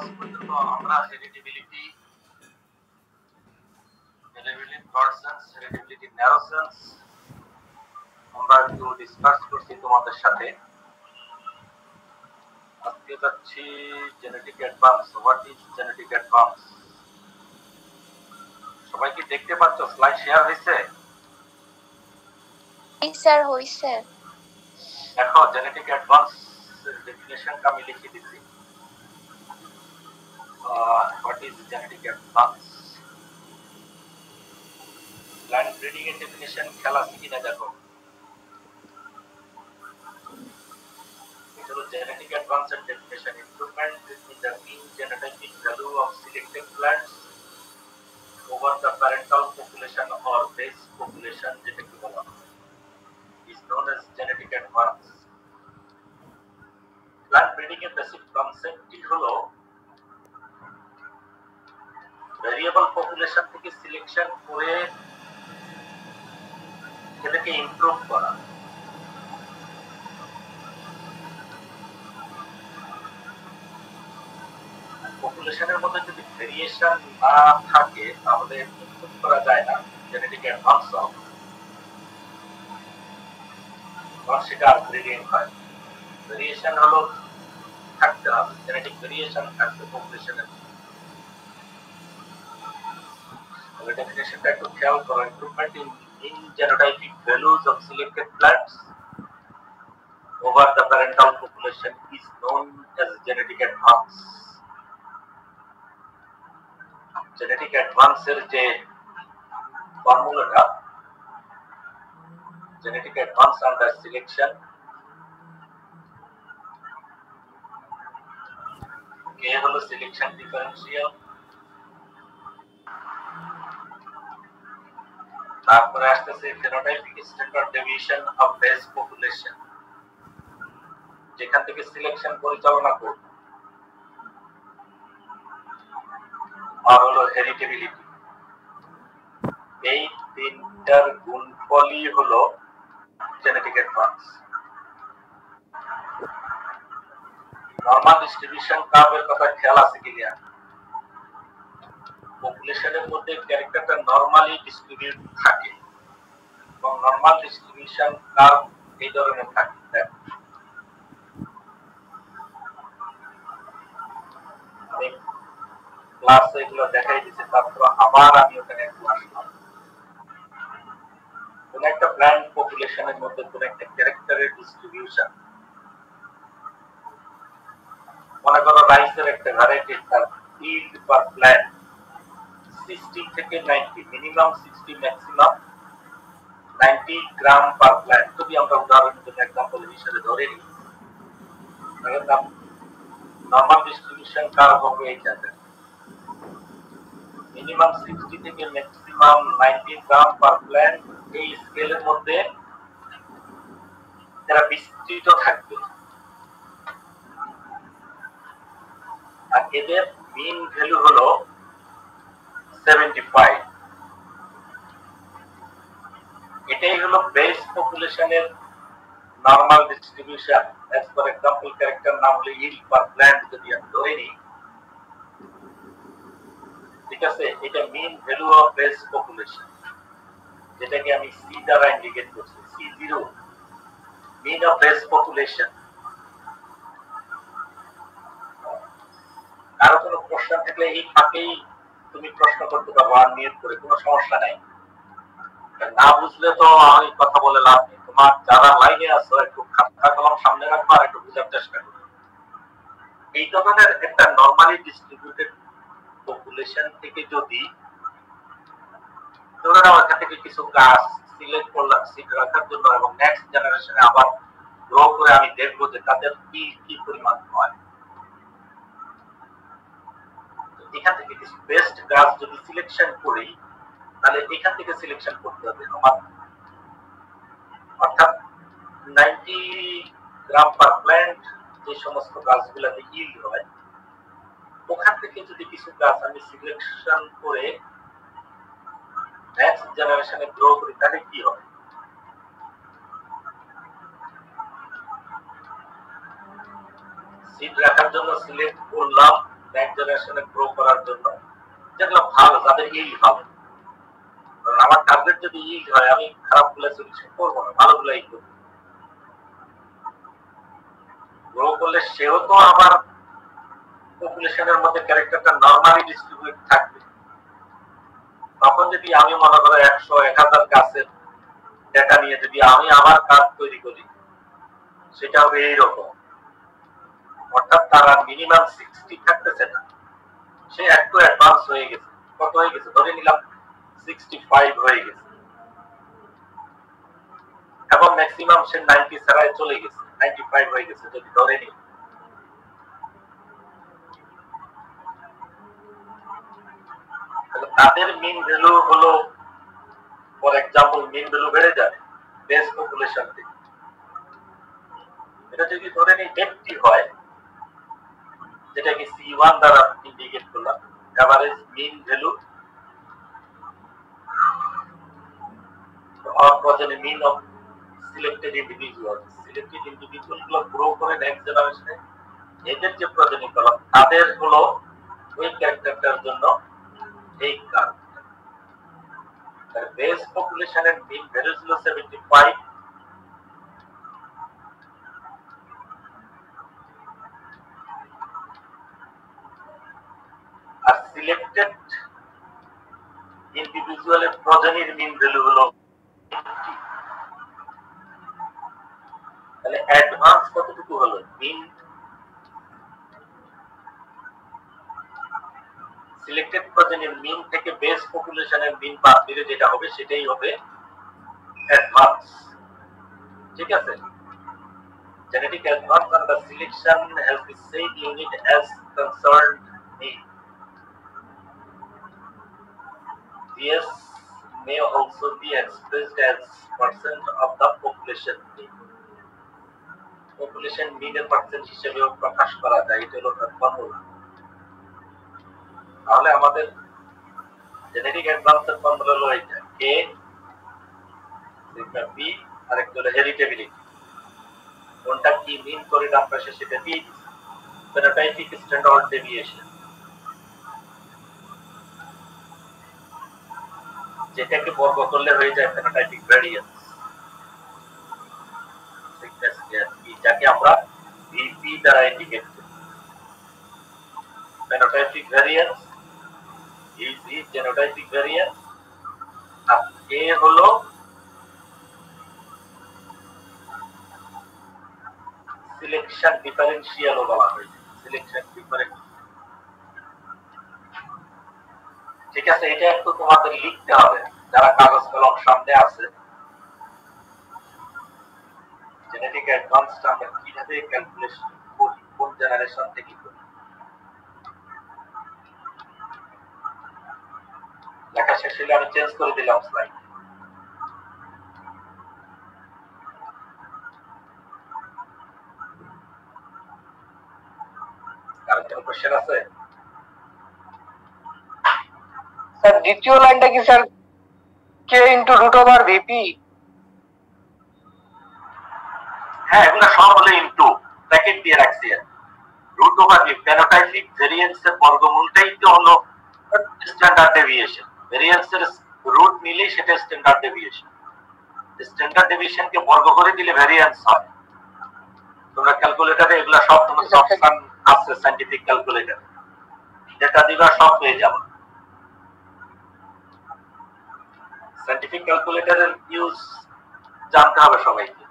Class পর্যন্ত আমরা heritability heritability broad sense heritability narrow sense আমরা একটু ডিসকাস করছি তোমাদের সাথে। আজকে যাচ্ছি genetic advance what is genetic advance সবাই কি দেখতে পাচ্ছ? স্লাইড শেয়ার হয়েছে? স্যার হইছে দেখো জেনেটিক অ্যাডভান্স ডেফিনেশনটা আমি লিখে দিচ্ছি। What is genetic advance plant breeding এর ডেফিনেশন খেয়াল আছে কিনা দেখো এটা হলো জেনেটিক অ্যাডভান্স এর definition improvement in the mean genetic value of selected plants over the parental population or base population যেটাকে বলা হয় is known as genetic advance. Plant breeding এর বেসিক কনসেপ্টটি হলো ভেরিয়েবল পপুলেশন থেকে সিলেকশন করে এটাকে ইমপ্রুভ করা। পপুলেশনের মধ্যে যদি ভেরিয়েশন না থাকে, তাহলে ইমপ্রুভ করা যায় না জেনেটিক অ্যাডভান্স হবে তখন সেটা ব্রিডিং হয় ভেরিয়েশন হলো থাকতে হবে জেনেটিক ভেরিয়েশন থাকতে পপুলেশনের তবে ডেফিনেশনটা একটু খেয়াল করো improvement in in genotypic values of selected plants over the parental population is known as genetic advance genetic advance এর যে ফর্মুলাটা genetic advance under selection K হলো selection differential তারপরে আসতেছে phenotypic standard deviation of base population যেখান থেকে selection পরিচালনা করব। আর হলো হেরিটেবিলিটি এই তিনটার গুণফলই হলো genetic advance. নর্মাল ডিস্ট্রিবিউশন কার্ভের কথা খেয়াল আছে ক্লিয়ার পপুলেশনের মধ্যে ক্যারেক্টারটা নরমালি ডিস্ট্রিবিউট থাকে। এবং নর্মাল ডিস্ট্রিবিউশন কার্ভ এই ধরনের থাকে এগুলো দেখাই দিচ্ছি, তারপর আবার আমি ওখানে একটু আসলাম। কোন একটা প্ল্যান্ট পপুলেশনের মধ্যে কোন একটা ক্যারেক্টারের ডিস্ট্রিবিউশন মনে করো রাইসের একটা ভ্যারাইটি তার ইল্ড পার প্ল্যান্ট 60 থেকে 90 minimum 60 maximum 90 gram per plant যদি আমরা উদাহরণের জন্য এক্সাম্পল হিসেবে ধরে নিই, তাহলে নর্মাল ডিস্ট্রিবিউশন কার হবে এই জায়গায় মিনিমাম 60 থেকে ম্যাক্সিমাম 90 গ্রাম পার প্ল্যান্ট এই স্কেলের মধ্যে এরা বিস্তৃত থাকবে, আর এদের মিন ভ্যালু হলো 75 এটাই হলো base পপুলেশনের normal distribution as for example character নাম হলো ইল পার প্ল্যান্ট যদি আমি ধরে নিই। ঠিক আছে? এটা mean value of base population যেটাকে আমি সি দ্বারা ইন্ডিকেট করছি। C zero mean of base population কারও কোনো প্রশ্ন থাকলে এই ফাঁকেই তুমি প্রশ্ন করতে আর নিয়ত করে, কোনো সমস্যা নাই। না বুঝলে তো আমি কথা বলে লাভ নেই। তোমার যারা লাইনে আছো, একটু খাতা কলম সামনে রাখবা আর একটু বোঝার চেষ্টা করো। এই ধরনের একটা নর্মালি ডিস্ট্রিবিউটেড পপুলেশন থেকে যদি ধরে নাও এখান থেকে কিছু গাছ সিলেক্ট করলাম সিড রাখার জন্য, এবং নেক্সট জেনারেশনে আবার গ্রো করে আমি দেখব যে তাদের কি কি পরিমাণ হয়। এখান থেকে কিছু বেস্ট গাছ যদি সিলেকশন করি, তাহলে এখান থেকে সিলেকশন করতে হবে আমার। অর্থাৎ নাইনটি গ্রাম পার প্ল্যান্ট যে সমস্ত গাছগুলোতে ইল্ড হয়, ওখান থেকে যদি কিছু গাছ আমি সিলেকশন করে নেক্সট জেনারেশনে গ্রো করি, তাহলে কি হবে? সিড রাখার জন্য সিলেক্ট করলাম। জেনারেশনে গ্রো করার জন্য যেগুলো ভালো, যাদের ইল ভালো। আমার টার্গেট যদি ইল হয়, আমি খারাপগুলো করব না ভালো করব। গ্রো করলে সেও তো পপুলেশনের মধ্যে ক্যারেক্টারটা নর্মালি ডিস্ট্রিবিউট থাকবে। তখন যদি আমি মনে করো একশো, এক হাজার গাছের ডেটা নিয়ে যদি আমি আমার কাজ তৈরি করি সেটা হবে এইরকম। অর্থাৎ তারা মিনিমাম সিক্সটি থাকতেছে না। সে একটু অ্যাডভান্স হয়ে গেছে। কত হয়ে গেছে? ধরে নিলাম সিক্সটি ফাইভ হয়ে গেছে। এবং ম্যাক্সিমাম সে নাইনটি ছাড়াই চলে গেছে। নাইনটি ফাইভ হয়ে গেছে যদি ধরে নিই। তাদের মিন ভ্যালু হলো ফর এক্সাম্পল মিন ভ্যালু বেড়ে যায় বেস পপুলেশন থেকে। এটা যদি ধরে নিই এইটটি হয় যেটাকে সি ওয়ান দ্বারা ইন্ডিকেট করলাম average mean value progeny mean of selected individuals selected individual গুলো গ্রো করে নেক্সট জেনারেশনে এদের যে প্রজনী কলম তাদের হলো ওই ক্যারেক্টারটার জন্য এই কাজ বেস পপুলেশনের মিন ভ্যালু ছিল সেভেন্টি ফাইভ আর সিলেক্টেড ইন্ডিভিজুয়ালের প্রজনীর মিন ভ্যালু হলো তাহলে অ্যাডভান্স কতটুকু হলো? মিন সিলেক্টেড প্রজনীর মিন থেকে বেস পপুলেশনের মিন বাদ দিলে যেটা হবে সেটাই হবে অ্যাডভান্স ঠিক আছে? Genetic advance and the selection has the same unit as concerned mean. This may also be expressed as percent of the population. Population mean percent হিসেবেও প্রকাশ করা যায়, এটা হলো তার ফর্মুলা তাহলে আমাদের জেনেটিক অ্যাডভান্সের ফর্মুলা হলো এটা কে সিগমা বি আর একটা হলো হেরিটেবিলিটি কোনটা কি মিন করে আমরা সেটা দিচ্ছি ফেনোটাইপিক স্ট্যান্ডার্ড ডেভিয়েশন যেটাকে বর্গ করলে হয়ে যায় ফেনোটাইপিক ভ্যারিয়েন্স যাকে আমরা ভিপি দ্বারা ইন্ডিকেট করি। Phenotypic variance VP genotypic variance আর কে হলো সিলেকশন ডিফারেন্সিয়ালও বলা হয়েছে। সিলেকশন ডিফারেন্স ঠিক আছে, এটা একটু তোমাদের লিখতে হবে। যারা কাগজ কলম সামনে আছে জেনেটিক অ্যাডভান্সটা আমরা কীভাবে ক্যালকুলেশন করি, কোন জেনারেশন থেকে করি? লেখা শেষ হলে আমি চেঞ্জ করে দিলাম স্লাইড কারও কোনো কোশ্চেন আছে? স্যার দ্বিতীয় লাইনটা কি sir? K into root over VP হ্যাঁ এগুলো সব হলো ইনটু ব্র্যাকেট দিয়ে রাখছি root over V phenotypic variance এর বর্গমূলটাই তো হলো স্ট্যান্ডার্ড ডেভিয়েশন রুট নিলে সেটা standard deviation standard deviation K বর্গ করে দিলে ভেরিয়েন্স হয়। তোমরা ক্যালকুলেটরে এগুলো সব তোমার অপশন আছে সাইন্টিফিক ক্যালকুলেটর যেটা দিবা সব পেয়ে যাবে। সাইন্টিফিক ক্যালকুলেটরের ইউজ জানতে হবে সবাইকে।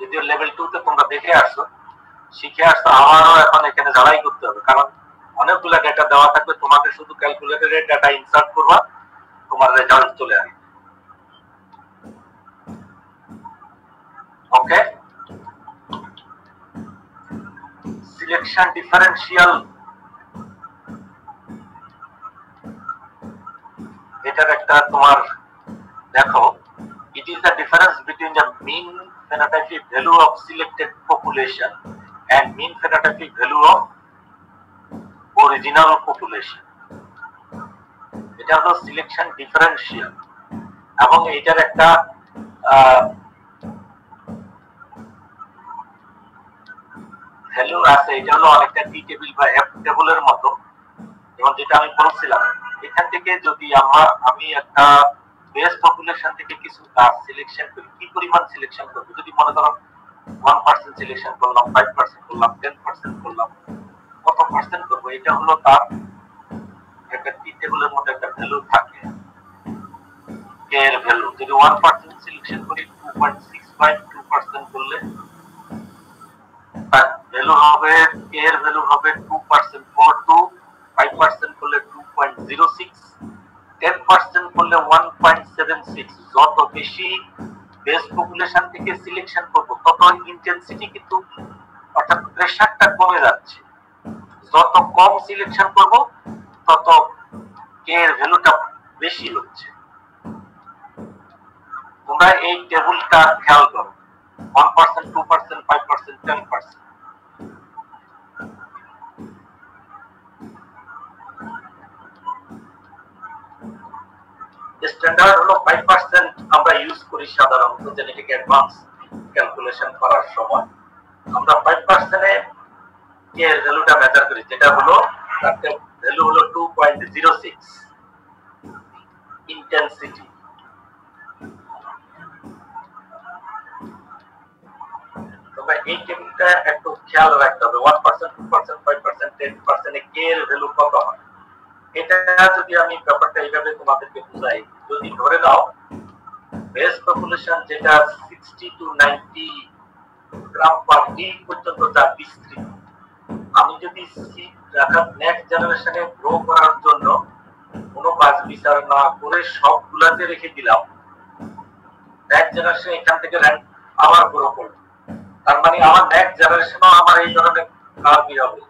যদিও লেভেল টু তে তোমরা দেখে আসছো শিখে আসছো আমারও এখন এখানে যাচাই করতে হবে। কারণ অনেকগুলো ডেটা দেওয়া থাকবে, তোমাকে শুধু ক্যালকুলেটরের ডেটা ইনসার্ট করবা, তোমার রেজাল্ট চলে আসবে। ওকে সিলেকশন ডিফারেন্সিয়াল এটার একটা তোমার দেখো it is the difference between the mean phenotypic value of selected population and mean phenotypic value of original population এটা হলো সিলেকশন ডিফারেন্সিয়াল এবং এটার একটা ভ্যালু আছে, এটা হলো অনেকটা টি টেবিল বা এফ টেবিলের মতো, এবং যেটা আমি বলছিলাম, এখান থেকে যদি আমার, আমি একটা বেস্ট পপুলেশন থেকে কিছু কাজ সিলেকশন করি কি পরিমাণ সিলেকশন করব? যদি মনে করো ওয়ান পার্সেন্ট সিলেকশন করলাম ফাইভ পার্সেন্ট করলাম টেন পার্সেন্ট করলাম, কত পার্সেন্ট করব? এটা হলো তার একটা টি টেবিলের মধ্যে একটা ভ্যালু থাকে। কে ভ্যালু যদি ওয়ান পার্সেন্ট সিলেকশন করি two point six five two percent করলে ভ্যালু হবে কে ভ্যালু হবে two percent four two five percent করলে two point zero six ten percent করলে ওয়ান পয়েন্ট সেভেন সিক্স যত বেশি বেস পপুলেশন থেকে সিলেকশন করব তত ইন্টেন্সিটি কিন্তু অর্থাৎ প্রেশারটা কমে যাচ্ছে। যত কম সিলেকশন করব, তত কে এর ভ্যালুটা বেশি হচ্ছে। তোমরা এই টেবিলটা খেয়াল করো। One percent two percent five percent ten percent standard হলো ফাইভ পার্সেন্ট আমরা ইউজ করি সাধারণত জেনেটিক অ্যাডভান্স ক্যালকুলেশন করার সময়। আমরা ফাইভ পার্সেন্টে এর ভ্যালুটা মেজার করি, যেটা হলো, তার ভ্যালু হলো two point zero six intensity তবে এই টেবিলটা একটু খেয়াল রাখতে হবে one percent two percent five percent ten পার্সেন্টে কে এর ভ্যালু কত হয়? এটা যদি আমি ব্যাপারটা এইভাবে তোমাদেরকে বুঝাই, যদি ধরে নাও বেস পপুলেশন যেটা sixty to ninety gram per day পর্যন্ত যা বিস্তৃত, আমি যদি সিট নেক্সট জেনারেশনে গ্রো করার জন্য কোনো কাজ বিচার না করে সবগুলাতে রেখে দিলাম নেক্সট জেনারেশন এখান থেকে র্যাঙ্ক আবার গ্রো করবে। তার মানে আমার নেক্সট জেনারেশনও আমার এই ধরনের কার্ভই হবে।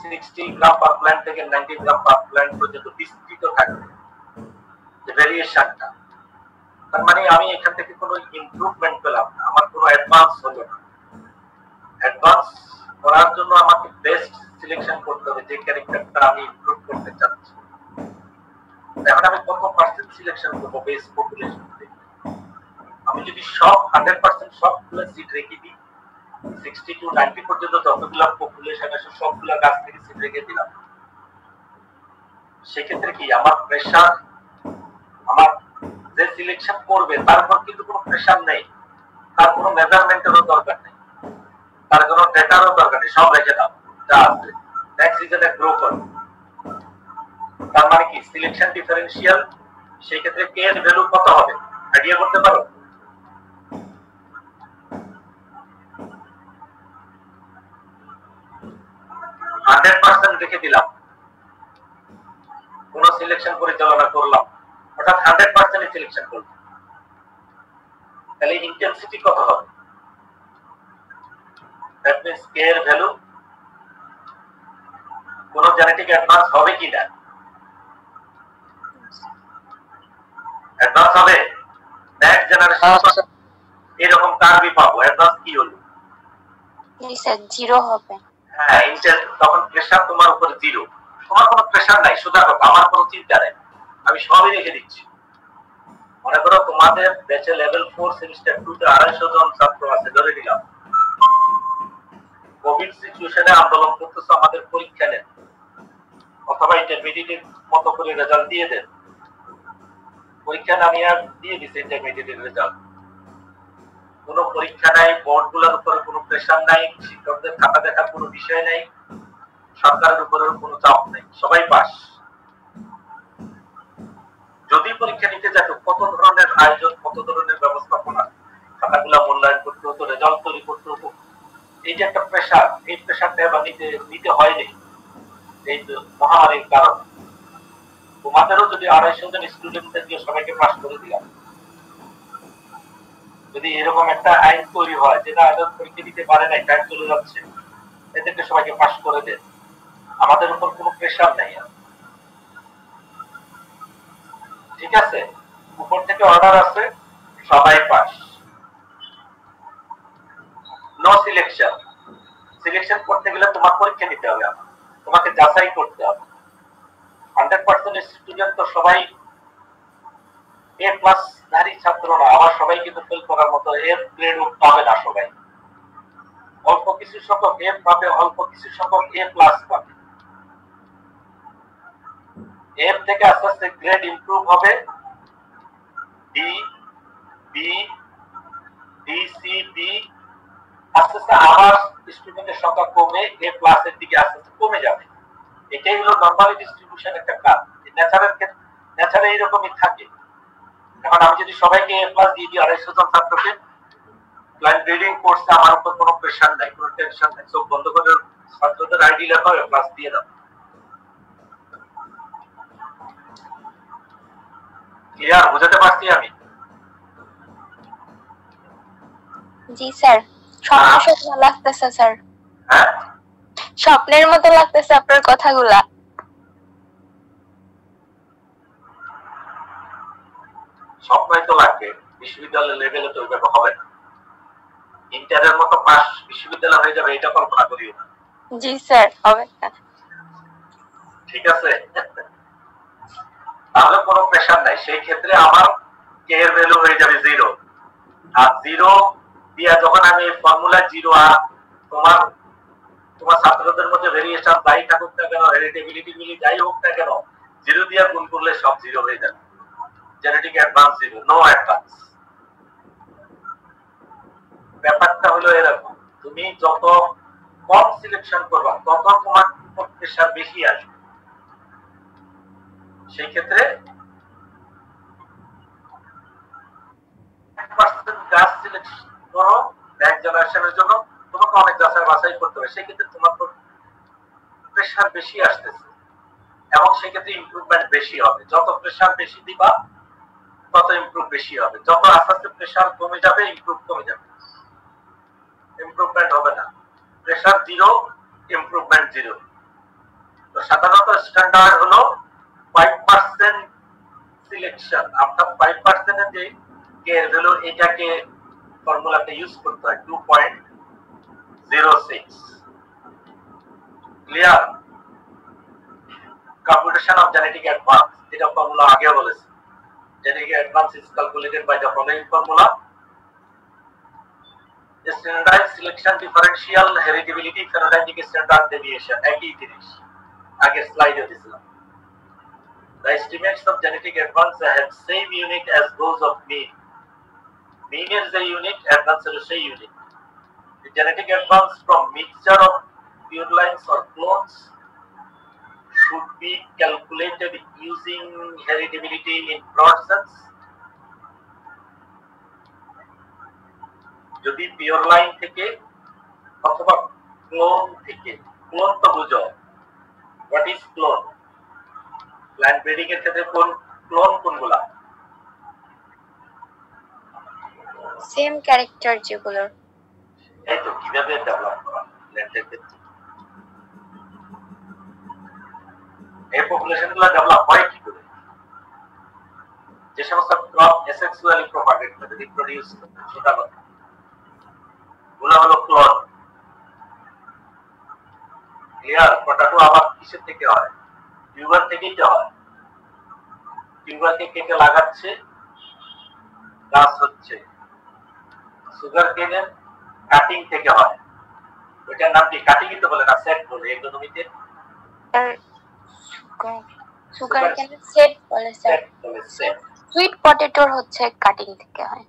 সিক্সটি গ্রাম পার প্ল্যান্ট থেকে নাইনটি গ্রাম পার প্ল্যান্ট পর্যন্ত বিস্তৃত থাকবে। ভেরিয়েশনটা তার মানে আমি এখান থেকে কোনো ইমপ্রুভমেন্ট পেলাম না। আমার কোনো অ্যাডভান্স হলো না। অ্যাডভান্স করার জন্য আমাকে বেস্ট সিলেকশন করতে হবে, যে ক্যারেক্টারটা আমি ইমপ্রুভ করতে চাচ্ছি। এখন আমি কত পার্সেন্ট সিলেকশন করব বেস্ট পপুলেশন আমি যদি সব হান্ড্রেড পার্সেন্ট সবগুলো সিট রেখে দিই সিক্সটি টু নাইনটি পর্যন্ত পপুলেশন আছে গাছ থেকে দিলাম। সেক্ষেত্রে কি আমার প্রেশার আমার যে সিলেকশন করবে কিন্তু কোনো প্রেশার নেই। তার কোনো মেজারমেন্টেরও দরকার নেই। তার কোনো ডেটারও দরকার নেই। সব রেখে দাও, যা নেক্সট সিজনে গ্রো করো তার মানে কি? সিলেকশন ডিফারেন্সিয়াল সেই ক্ষেত্রে কে এর ভ্যালু কত হবে? আইডিয়া করতে পারো হান্ড্রেড পার্সেন্ট রেখে দিলাম। কোন সিলেকশন পরিচালনা করলাম। অর্থাৎ হান্ড্রেড পার্সেন্ট সিলেকশন করলাম। তাহলে ইন্টেন্সিটি কত হবে? দ্যাট মিন্স কে এর ভ্যালু কোন জেনেটিক অ্যাডভান্স হবে কি না? অ্যাডভান্স হবে? নেক্সট জেনারেশন এরকম কার্ভই পাবো। অ্যাডভান্স কি হলো? জি স্যার জিরো হবে। হ্যাঁ তখন প্রেশার তোমার উপর জিরো তোমার কোনো প্রেশার নাই সোজা কথা আমার কোনো চিন্তা নেই। আমি সবই রেখে দিচ্ছি। মনে করো তোমাদের ব্যাচে লেভেল ফোর সেমিস্টার টু তে আড়াইশো জন ছাত্র আছে, ধরে নিলাম। কোভিড সিচুয়েশনে আন্দোলন করতেছে, আমাদের পরীক্ষা নেন। অথবা ইন্টারমিডিয়েটের মতো করে রেজাল্ট দিয়ে দেন। পরীক্ষা নামিয়ে দিয়ে দিছে ইন্টারমিডিয়েটের রেজাল্ট কোনো পরীক্ষা নাই, বোর্ডগুলোর উপরে কোনো প্রেশার নাই, শিক্ষকদের খাতা দেখার কোনো বিষয় নাই, সরকারের উপরে কোনো চাপ নেই। সবাই পাস। যদি পরীক্ষা নিতে যেত, কত ধরনের আয়োজন, কত ধরনের ব্যবস্থাপনা, খাতাগুলা মূল্যায়ন করতে হতো রেজাল্ট তৈরি করতে হতো এই যে একটা প্রেশার এই প্রেশারটা এবার নিতে নিতে হয়নি এই মহামারীর কারণে। তোমাদেরও যদি আড়াইশো জন স্টুডেন্টদের দিয়ে সবাইকে পাস করে দিলাম যদি এরকম একটা আইন তৈরি হয়, যেটা আয়োজন পরীক্ষা দিতে পারে নাই টাইম চলে যাচ্ছে, এদেরকে সবাইকে পাস করে দেন। আমাদের উপর কোনো প্রেশার নেই ঠিক আছে? উপর থেকে অর্ডার আছে, সবাই পাস নো সিলেকশন সিলেকশন করতে গেলে তোমার পরীক্ষা দিতে হবে। তোমাকে যাচাই করতে হবে। হান্ড্রেড পার্সেন্ট স্টুডেন্ট তো সবাই এ প্লাস ধারী ছাত্ররা আবার সবাই কিন্তু ফেল করার মতো এর গ্রেড না সবাই। অল্প কিছু এ পাবে, অল্প কিছু এ প্লাস পাবে। এর থেকে আস্তে আস্তে গ্রেড হবে। D B D C B আস্তে আস্তে আবার স্টুডেন্টের সংখ্যা কমে, এ প্লাসের দিকে আস্তে আস্তে কমে যাবে। এটাই হলো নর্মালি ডিস্ট্রিবিউশন একটা কাজ। ন্যাচারাল ন্যাচারাল এইরকমই থাকে। এখন আমি যদি সবাইকে এ প্লাস দিয়ে দিই আড়াইশো জন ছাত্রকে ব্রিডিং কোর্সে আমার উপর কোনো প্রেশার নাই কোনো টেনশন নাই। সব বন্ধ করে ছাত্রদের আইডি লেখো এ প্লাস দিয়ে দাও। ক্লিয়ার বুঝাতে পারছি আমি? জি স্যার। স্বপ্ন স্বপ্ন লাগতেছে স্যার। হ্যাঁ? স্বপ্নের মতো লাগতেছে আপনার কথাগুলা। স্বপ্নই তো লাগবে। বিশ্ববিদ্যালয় লেভেলে তো ওইভাবে হবে না। ইন্টারের মতো পাস বিশ্ববিদ্যালয় হয়ে যাবে এটা কল্পনা করিও না। জি স্যার হবে না। ঠিক আছে? তাহলে কোনো প্রেশার নাই। সেই ক্ষেত্রে আমার কে এর ভ্যালু হয়ে যাবে জিরো আর জিরো দিয়া যখন আমি ফর্মুলা জিরো আর তোমার তোমার ছাত্রদের মধ্যে ভেরিয়েশন যাই থাকুক না কেন হেরিটেবিলিটি মিলি যাই হোক না কেন জিরো দিয়া গুণ করলে সব জিরো হয়ে যাবে। Genetic advance zero no advance ব্যাপারটা হলো এরকম, তুমি যত কম সিলেকশন করবা, তত তোমার প্রেশার বেশি আসবে। সেই ক্ষেত্রে গাছ সিলেকশন করো এক জেনারেশনের জন্য তোমাকে অনেক যাচাই বাছাই করতে হবে, সেই ক্ষেত্রে তোমার প্রেশার বেশি আসতেছে। এবং সেক্ষেত্রে ইম্প্রুভমেন্ট বেশি হবে। যত প্রেশার বেশি দিবা তত ইমপ্রুভ বেশি হবে। যত আস্তে আস্তে প্রেশার কমে যাবে ইমপ্রুভ কমে যাবে। ইমপ্রুভমেন্ট হবে না। প্রেশার জিরো ইমপ্রুভমেন্ট জিরো তো সাধারণত স্ট্যান্ডার্ড হলো ফাইভ পার্সেন্ট সিলেকশন আপনার ফাইভ পার্সেন্টের যে কে এর ভ্যালু এটাকে ফর্মুলাতে ইউজ করতে হয় two point zero six clear computation of genetic advance, এটা ফর্মুলা আগে বলেছি। genetic advance is calculated by the following formula standardized selection differential heritability phenotypic standard deviation একই জিনিস আগের স্লাইডে দিছিলাম the estimates of genetic advance have same unit as those of mean mean is the unit advance is the unit the genetic advance from mixture of pure lines or clones should be calculated using heritability in broad sense. যদি pure line থেকে অথবা clone থেকে clone তো বুঝো। What is clone plant breeding এর ক্ষেত্রে কোন clone কোনগুলা? সেম ক্যারেক্টার যেগুলো। এই তো কীভাবে ডেভেলপ করা? প্ল্যান্টের ক্ষেত্রে। এই পপুলেশনগুলো ডেভেলপ হয় কি করে? যে সমস্ত ক্রপ এসেক্সুয়ালি প্রপাগেট করে রিপ্রোডিউস সেটা কথা। গুলো হলো ক্লন ক্লিয়ার পটাটো আবার কিসের থেকে হয়? টিউবার থেকেই তো হয়। টিউবারকে কেটে লাগাচ্ছে? গাছ হচ্ছে। সুগার কেনের কাটিং থেকে হয়। ওইটার নাম কি? কাটিং তো বলে না সেট বলে। এগ্রোনমিতে সুগার কেন সেট বলে স্যার সুইট পটেটোর হচ্ছে কাটিং থেকে হয়।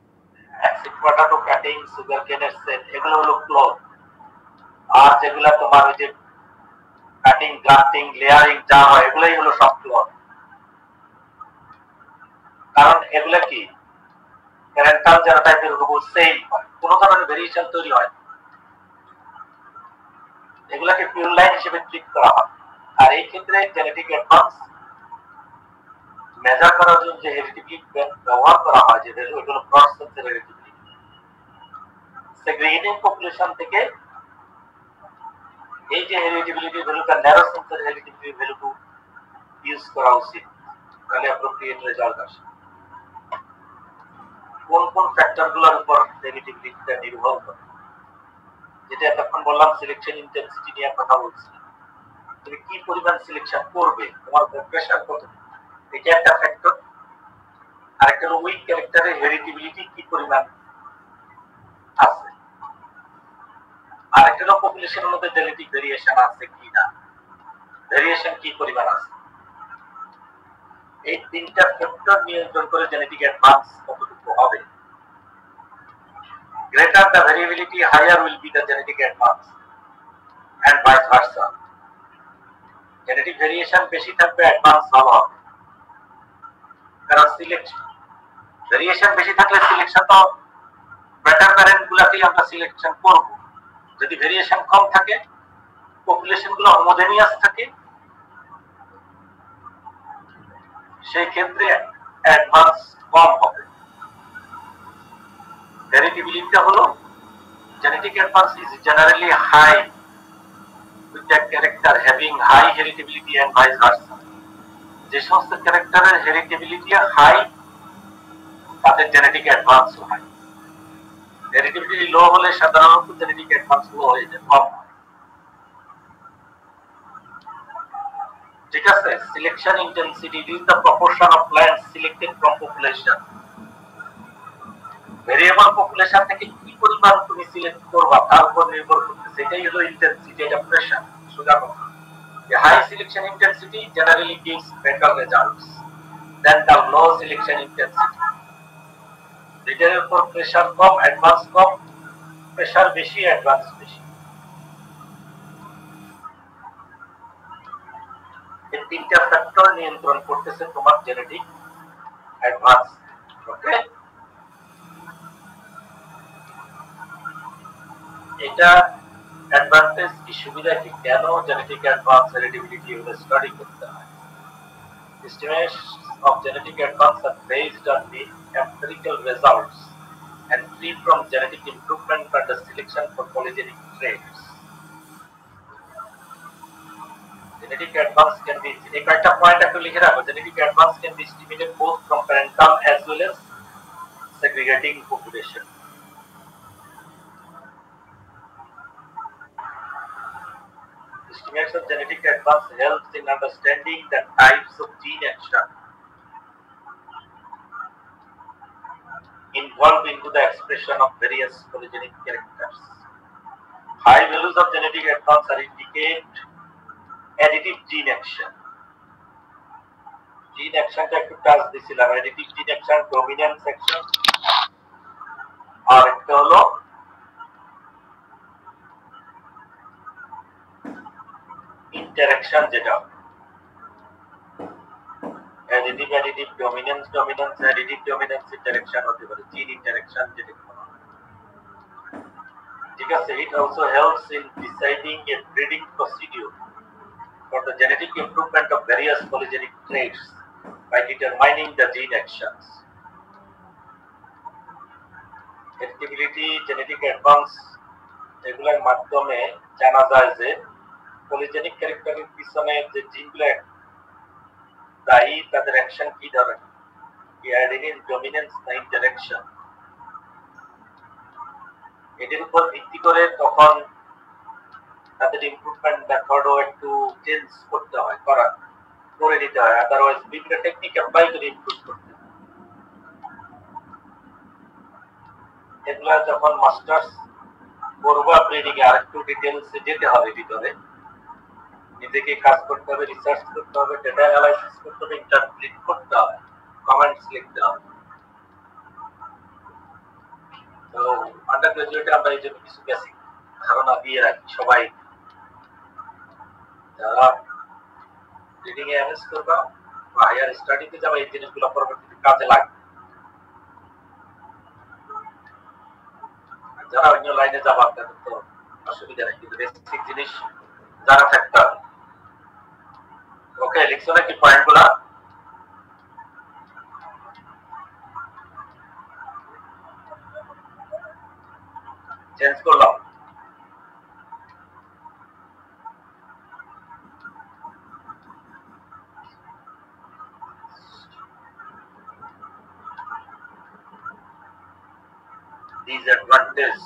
অ্যাসিড পটাটো কাটিং সুগার কেনের সেট এগুলো হলো ক্লোন আর যেগুলা তোমার ওই যে কাটিং গ্রাফটিং লেয়ারিং যা হয় এগুলাই হলো সব ক্লোন কারণ এগুলা কি? প্যারেন্টাল যারা টাইপের রোবট সেম হয়। কোনো ধরনের ভেরিয়েশন তৈরি হয়। এগুলাকে পিউর লাইন হিসেবে ট্রিট করা হয়। আর এই ক্ষেত্রে জেনেটিক অ্যাডভান্স মেজার করার জন্য যে হেরিডিটি ব্যবহার করা হয় যে ওইগুলো cross sensor heredity segregating population থেকে এই যে হেরিডিবিলিটি ভ্যালুটা ন্যারো সেন্সর হেরিডিবিলিটি ভ্যালুটু ইউজ করা উচিত তাহলে অ্যাপ্রোপ্রিয়েট রেজাল্ট আসে কোন কোন ফ্যাক্টরগুলোর উপর হেরিডিবিলিটিটা নির্ভর করে যেটা এতক্ষণ বললাম সিলেকশন ইন্টেন্সিটি নিয়ে কথা বলছি তুমি কি পরিমাণ সিলেকশন করবে? তোমার প্রেশার কত? এটা একটা ফ্যাক্টর আরেকটা হলো উইক ক্যারেক্টারের হেরিডিবিলিটি কি পরিমাণ আছে? আরেকটা হলো পপুলেশনের মধ্যে জেনেটিক ভেরিয়েশন আছে কি না? ভেরিয়েশন কি পরিমাণ আছে? এই তিনটা ফ্যাক্টর নিয়ন্ত্রণ করে জেনেটিক অ্যাডভান্স কতটুকু হবে? greater the variability, higher will be the genetic advance, and vice versa genetic variation বেশি থাকবে অ্যাডভান্স কারণ সিলেকশন ভেরিয়েশন বেশি থাকলে সিলেকশন তো বেটার গুলাকেই আমরা সিলেকশন করব। যদি ভেরিয়েশন কম থাকে পপুলেশনগুলো হোমোজেনিয়াস থাকে, সেই ক্ষেত্রে অ্যাডভান্স কম হবে। হেরিডিবিলিটিটা হলো, genetic advance is generally high with the character having high heritability and vice versa. যে সমস্ত ক্যারেক্টারের হেরিটেবিলিটি হাই তাদের জেনেটিক অ্যাডভান্স হয় হেরিটেবিলিটি লো হলে সাধারণত জেনেটিক অ্যাডভান্স লো হয়ে যায়, কম ঠিক আছে? Selection intensity is the proportion of plants selected from population variable population থেকে কি পরিমাণ তুমি সিলেক্ট করবা, তার উপর নির্ভর করতে সেটাই হলো ইন্টেন্সিটি এটা প্রেশার সোজা কথা The high selection intensity generally gives better results than the low selection intensity. যেটার উপর প্রেশার কম অ্যাডভান্স কম প্রেশার বেশি অ্যাডভান্স বেশি। এই তিনটা ফ্যাক্টর নিয়ন্ত্রণ করতেছে তোমার জেনেটিক অ্যাডভান্স ওকে এটা অ্যাডভান্টেজ কি সুবিধা কি কেন জেনেটিক অ্যাডভান্স হেরিডিবিলিটি এগুলো স্টাডি করতে হয় Estimates of genetic advance are based on the empirical results and free from genetic improvement under selection for polygenic traits. Genetic advance can be এই কয়েকটা পয়েন্ট একটু লিখে রাখো genetic advance can be estimated both from parental as well as segregating population. estimates of genetic advance helps in understanding the types of gene action involved into the expression of various polygenic characters. High values of genetic advance are indicate additive gene action. Gene action টা একটু touch দিছিলাম additive gene action, dominance action আর একটা হলো interaction যেটা additive additive dominance dominance additive dominance interaction হতে পারে gene interaction যেটা বলা হয়। ঠিক আছে it also helps in deciding a breeding procedure for the genetic improvement of various polygenic traits by determining the gene actions heritability genetic advance এগুলোর মাধ্যমে জানা যায় যে পলিজেনিক ক্যারেক্টারের পিছনে যে জিনগুলো দায়ী তাদের অ্যাকশন কি ধরনের অ্যাডিনিন ডমিনেন্স না ইন্টারাকশন এদের উপর ভিত্তি করে তখন তাদের ইমপ্রুভমেন্ট মেথডও একটু চেঞ্জ করতে হয়, করা, করে নিতে হয়। আদারওয়াইজ বিভিন্ন টেকনিক অ্যাপ্লাই করে ইমপ্রুভ করতে এগুলা যখন মাস্টার্স করব ব্রিডিং এ আরেকটু ডিটেলস যেতে হবে ভিতরে। নিজেকে কাজ করতে হবে রিসার্চ করতে হবে ডেটা অ্যানালাইসিস করতে হবে ইন্টারপ্রিট করতে হবে কমেন্টস লিখতে হবে। তো আন্ডার আমরা এই জন্য কিছু বেসিক ধারণা দিয়ে রাখি সবাই। যারা রিডিং এ এমএস বা হায়ার স্টাডিতে এই জিনিসগুলো পরবর্তীতে কাজে লাগবে। যারা অন্য লাইনে যাবা, তাদের তো অসুবিধা নেই, কিন্তু বেসিক জিনিস জানা থাকতে হবে। ওকে লিখছো নাকি পয়েন্টগুলা চেঞ্জ করলাম disadvantage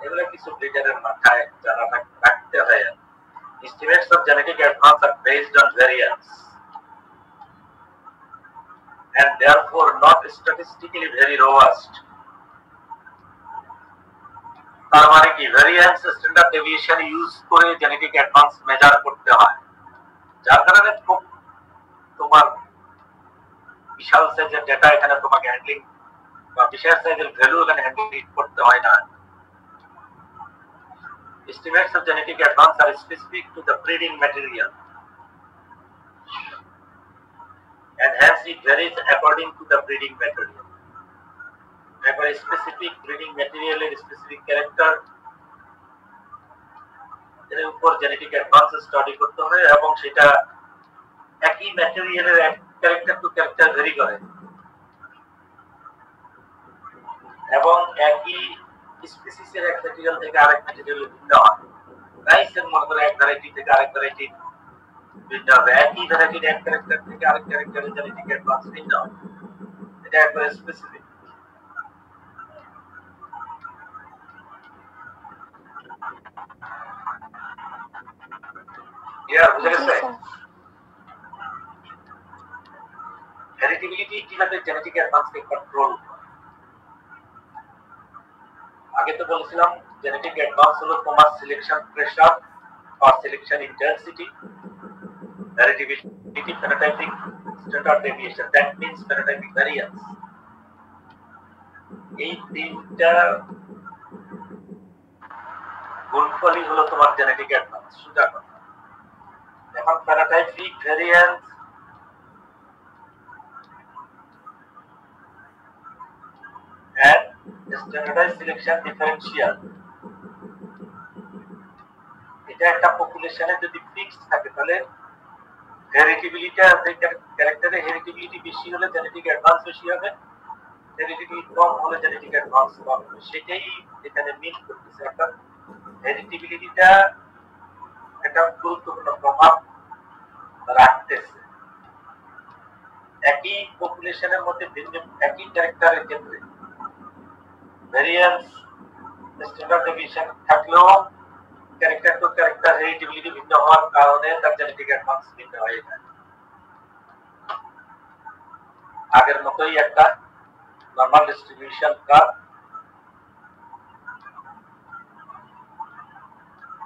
এগুলো কিছু ব্রিডারের মাথায় জানা থাক- রাখতে হয় Estimates of genetic advance are based on variance. And therefore, not statistically very robust. তার মানে কি ভ্যারিয়েন্স স্ট্যান্ডার্ড ডেভিয়েশন ইউজ করে জেনেটিক অ্যাডভান্স মেজার করতে হয় যার কারণে খুব তোমার বিশাল সাইজের ডেটা এখানে তোমাকে হ্যান্ডলিং বা বিশাল সাইজের ভ্যালু এখানে হ্যান্ডলিং করতে হয় না estimates of genetic advance are specific to the breeding material and hence it varies according to the breeding material. একবার স্পেসিফিক ব্রিডিং ম্যাটেরিয়ালের স্পেসিফিক ক্যারেক্টার এর উপর জেনেটিক অ্যাডভান্স স্টাডি করতে হবে এবং সেটা একই ম্যাটেরিয়ালের ক্যারেক্টার টু ক্যারেক্টার ভেরি করে এবং একই স্পিসিসের এক ম্যাটেরিয়াল থেকে আরেক ম্যাটেরিয়াল ভিন্ন হয় রাইসের মনে করে এক ভ্যারাইটি থেকে আরেক ভ্যারাইটি ভিন্ন হবে একই ভ্যারাইটির এক ক্যারেক্টার থেকে আরেক ক্যারেক্টারের জেনেটিক অ্যাডভান্স ভিন্ন হবে এটা একবারে স্পেসিফিক ক্লিয়ার বুঝে জি গেছে স্যার হেরিডিবিলিটি কীভাবে জেনেটিক অ্যাডভান্সকে কন্ট্রোল আগে তো বলেছিলাম জেনেটিক অ্যাডভান্স হলো তোমার সিলেকশন প্রেসার বা selection intensity heritability phenotypic standard deviation that means phenotypic variance এই তিনটা গুণফলই হলো তোমার জেনেটিক অ্যাডভান্স সোজা এখন phenotypic variance and standardized selection differential এটা একটা পপুলেশনে যদি ফিক্সড থাকে, তাহলে হেরিটেবিলিটি যে ক্যারেক্টারে হেরিটেবিলিটি বেশি হলে জেনেটিক অ্যাডভান্স বেশি হবে। হেরিটেবিলিটি কম হলে জেনেটিক অ্যাডভান্স কম হবে। সেটাই এখানে মিন করতেছে। অর্থাৎ হেরিটেবিলিটিটা একটা গুরুত্বপূর্ণ প্রভাব রাখতেছে। একই পপুলেশনের মধ্যে ভিন্ন, একই ক্যারেক্টারের ক্ষেত্রে। স্ট্যান্ডার্ড ডেভিয়েশন থাকলেও ক্যারেক্টার টু ক্যারেক্টার ভিন্ন হওয়ার কারণে তার জেনেটিক অ্যাডভান্স ভিন্ন হয়ে যায়। আগের মতোই একটা নর্মাল ডিস্ট্রিবিউশন কার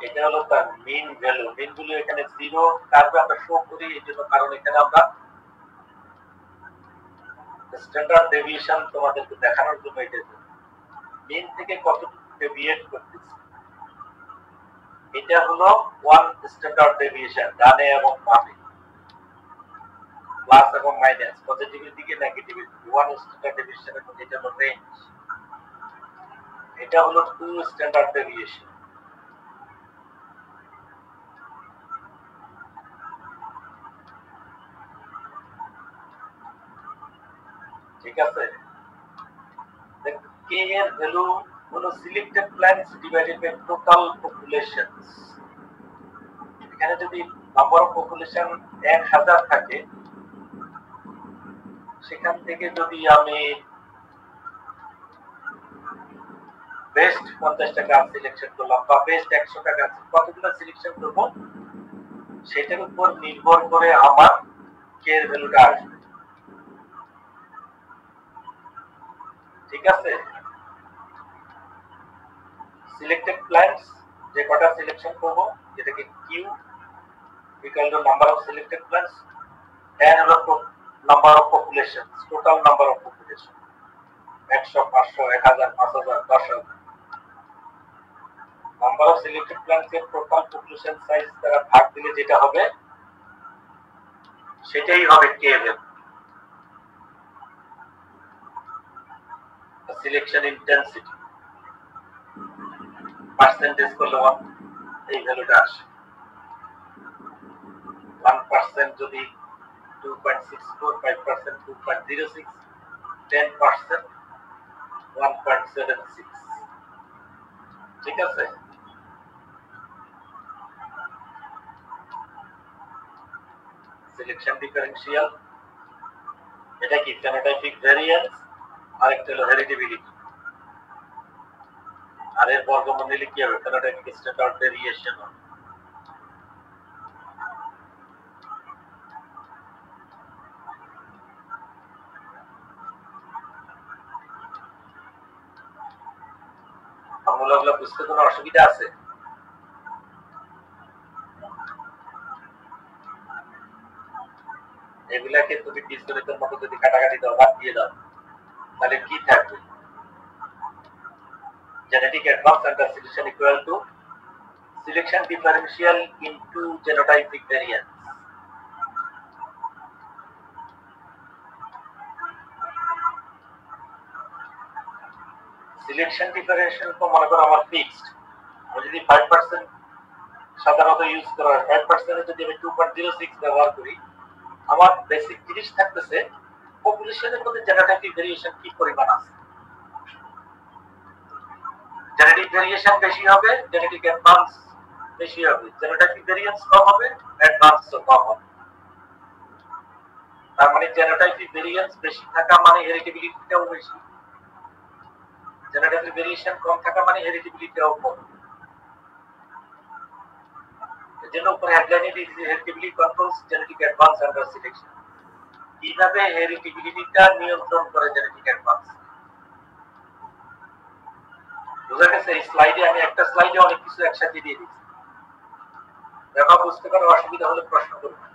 এটা হলো তার মিন ভ্যালু মিন ভ্যালু এখানে জিরো কার্ভে আমরা শো করি, এই জন্য কারণ এখানে আমরা স্ট্যান্ডার্ড ডেভিয়েশন তোমাদেরকে দেখানোর জন্য এটা মিন থেকে কতটুকু ডেভিয়েট করতেছে? এটা হলো ওয়ান স্ট্যান্ডার্ড ডেভিয়েশন ডানে এবং বামে। প্লাস এবং মাইনাস পজিটিভের দিকে নেগেটিভের দিকে। ওয়ান স্ট্যান্ডার্ড ডেভিয়েশনের মধ্যে এটা হলো রেঞ্জ এটা হলো টু স্ট্যান্ডার্ড ডেভিয়েশন ঠিক আছে? এর value selected plants divided by total এখানে যদি নাম্বার অফ পপুলেশন এক হাজার থাকে, সেখান থেকে যদি আমি বেস্ট পঞ্চাশটা গাছ সিলেকশন করলাম বা বেস্ট একশোটা গাছ কতগুলো সিলেকশন করব? সেটার উপর নির্ভর করে আমার কে এর ভ্যালুটা আসবে। ঠিক আছে? সিলেক্টেড প্ল্যান্টস যে কটা সিলেকশন করব যেটাকে Q equal to number of selected plants N হলো number of population total number of population একশো, পাঁচশো, এক হাজার, পাঁচ হাজার, দশ হাজার। নাম্বার অফ সিলেক্টেড প্ল্যান্টস এর টোটাল পপুলেশন সাইজ দ্বারা ভাগ দিলে যেটা হবে, সেটাই হবে কে সিলেকশন ইন্টেন্সিটি পার্সেন্টেজ করলে ওয়ান এই ভ্যালুটা আসে। ওয়ান পার্সেন্ট যদি two point six four five percent two point zero six ten percent one point seven six ঠিক আছে? সিলেকশন ডিফারেন্সিয়াল এটা কি ফেনোটাইপিক ভ্যারিয়েন্স আরেকটা হলো হেরিডিবিলিটি আর এর বর্গমূল নিলে কি হবে? কারণ এটা স্ট্যান্ডার্ড ফর্মুলাগুলো বুঝতে কোনো অসুবিধা আছে? এগুলাকে তুমি বীজগণিতের মতো যদি কাটাকাটি দাও, বাদ দিয়ে দাও, তাহলে কি থাকবে? Genetic advance under selection equal to selection differential into genotypic variance selection differential তো মনে করো আমার ফিক্সড আমি যদি 5% সাধারণত ইউজ করা হয় 5% যদি আমি 2.06 ব্যবহার করি, আমার বেসিক জিনিস থাকতেছে পপুলেশনের মধ্যে জেনেটিক ভেরিয়েশন কি পরিমাণ আছে? জেনেটিক ভেরিয়েশন বেশি হবে জেনেটিক অ্যাডভান্স বেশি হবে। জেনেটিক ভেরিয়েন্স কম হবে অ্যাডভান্স কম হবে। তার মানে জেনোটাইপিক ভেরিয়েন্স বেশি থাকা মানে হেরিটেবিলিটিটাও বেশি। জেনেটিক ভেরিয়েশন কম থাকা মানে হেরিটেবিলিটিটাও কম। এজন্য উপরে হেডলাইনে দিয়েছি heritability controls genetic advance under selection কীভাবে হেরিটেবিলিটিটা নিয়ন্ত্রণ করে জেনেটিক অ্যাডভান্স বোঝা গেছে এই স্লাইডে আমি একটা স্লাইডে অনেক কিছু একসাথে দিয়ে দিচ্ছি। দেখো, বুঝতে পারো অসুবিধা হলে প্রশ্ন করবে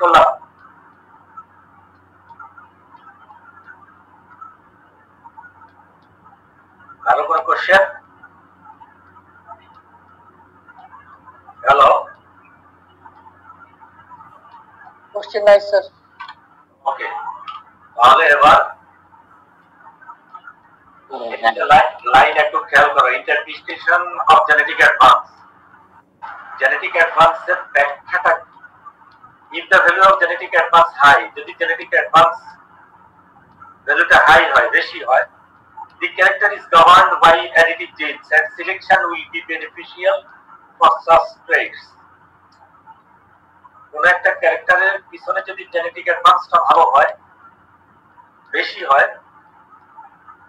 করলাম। কারও কোনো কোশ্চেন হ্যালো কোশ্চেন নাই স্যার ওকে তাহলে এবার লাইন একটু খেয়াল if the value of genetic advance high যদি genetic advance ভ্যালুটা হাই হয় বেশি হয় the character is governed by additive and selection will be beneficial for such কোন একটা ক্যারেক্টারের পিছনে যদি জেনেটিক অ্যাডভান্সটা ভালো হয়, বেশি হয়,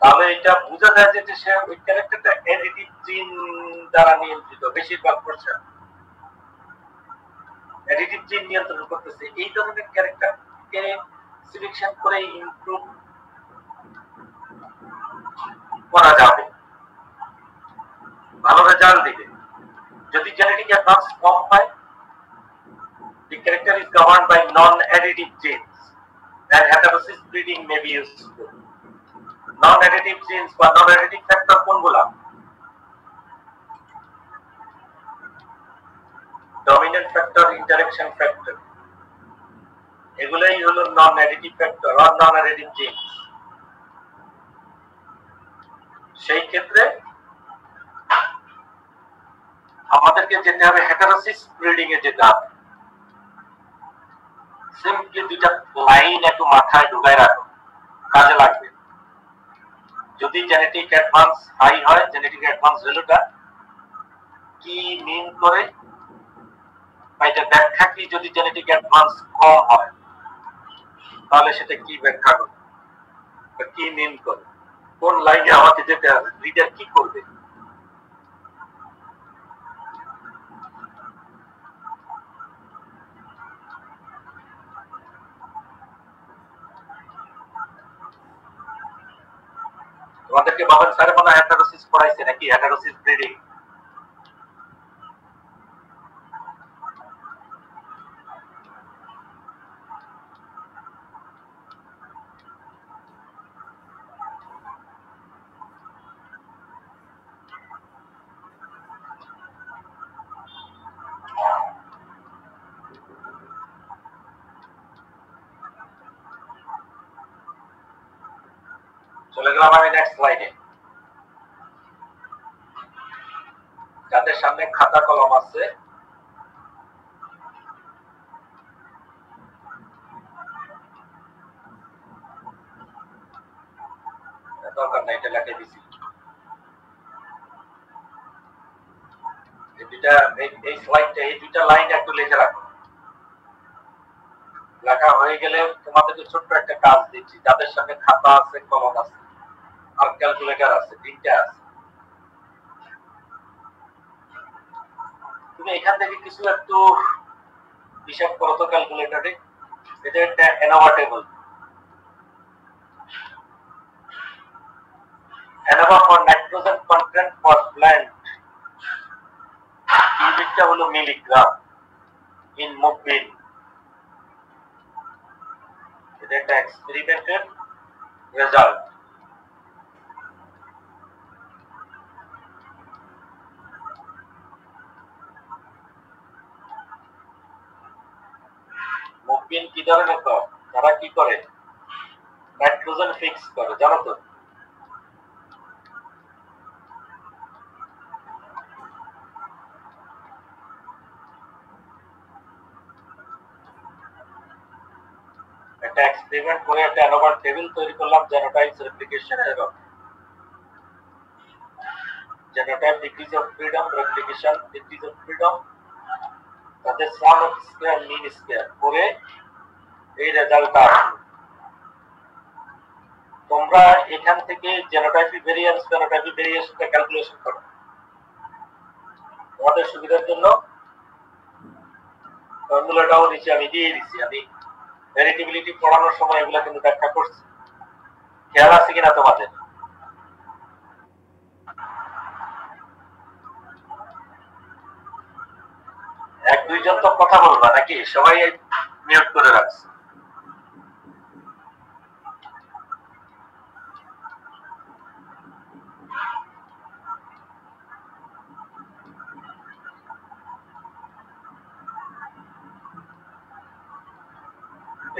তাহলে এটা বোঝা যায় যে সে ওই ক্যারেক্টারটা এডিটিভ জিন দ্বারা নিয়ন্ত্রিত, বেশিরভাগ পোর্শন অ্যাডিটিভ জিন নিয়ন্ত্রণ করতেছে। এই ধরনের ক্যারেক্টারকে সিলেকশন করে ইমপ্রুভ করা যাবে। ভালো রেজাল্ট দিবে। যদি জেনেটিক অ্যাডভান্স কম হয় the character is governed by non-additive genes and heterosis breeding may be useful non-additive genes বা non-additive factor কোনগুলা ডমিনেন্ট ফ্যাক্টর ইন্টারেকশন ফ্যাক্টর এগুলাই হলো নন অ্যাডিটিভ ফ্যাক্টর আর নন অ্যাডিটিভ জিনস সেই ক্ষেত্রে আমাদেরকে যেতে হবে হেটারোসিস ব্রিডিং এ যেতে হবে সিম্পলি দুইটা লাইন একটু মাথায় ঢুকায় রাখো কাজে লাগবে। যদি জেনেটিক অ্যাডভান্স হাই হয় জেনেটিক অ্যাডভান্স ভ্যালুটা কি মিন করে? এটা ব্যাখ্যা কি যদি জেনেটিক অ্যাডভান্স কম হয়, তাহলে সেটা কি ব্যাখ্যা করে বা কি মিন করে? কোন লাইনে আমাকে যেতে হবে? রিডার কি করবে? তোমাদেরকে বাবার স্যার মনে হয় হ্যাটারোসিস পড়াইছে নাকি? হ্যাটারোসিস ব্রিডিং গেলাম আমি নেক্সট স্লাইডে যাদের সামনে খাতা কলম আছে দরকার নাই, এটা লেখে দিছি। দুইটা, এই- স্লাইডটা এই দুইটা লাইন একটু লিখে রাখো। লেখা হয়ে গেলে তোমাদেরকে ছোট্ট একটা কাজ দিচ্ছি। যাদের সঙ্গে খাতা আছে, কলম আছে ক্যালকুলেটর আছে, তিনটা আছে। তুমি এখান থেকে কিছু একটু হিসাব করো তো ক্যালকুলেটরে এটা একটা ANOVA table ANOVA for nitrogen content for plant ইউনিটটা হলো মিলিগ্রাম ইন মুভিন এটা একটা এক্সপেরিমেন্টের রেজাল্ট মুভিন কি ধরনের তো তারা কি করে নাইট্রোজেন ফিক্স করে, জানো তো? একটা এক্সপেরিমেন্ট করে একটা অ্যানোভার টেবিল তৈরি করলাম genotypes replication error genotype degrees of freedom replication degrees of freedom তাতে সাম অফ মিন করে এই রেজাল্ট তোমরা এখান থেকে জেনোটাইপি ভেরিয়েন্স ফেনোটাইপি ভেরিয়েশনটা ক্যালকুলেশন করো। তোমাদের সুবিধার জন্য ফর্মুলাটাও নিচে আমি দিয়ে আমি পড়ানোর সময় কিন্তু ব্যাখ্যা করছি। খেয়াল আছে কিনা তোমাদের? এক দুইজন তো কথা বলবা নাকি? সবাই মিউট করে রাখছে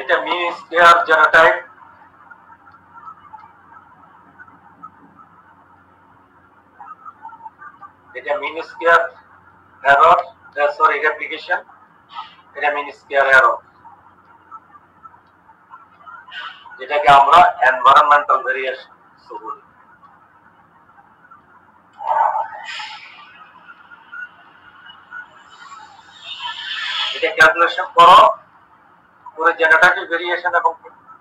এটা মি স্কয়ার জেনোটাইপ এটা mean square error sorry replication এটা মিন স্কয়ার এরর যেটাকে আমরা এনভায়রনমেন্টাল ভেরিয়েশন বলি এটা ক্যালকুলেশন করো করে জেনারেটিভ ভেরিয়েশন এবং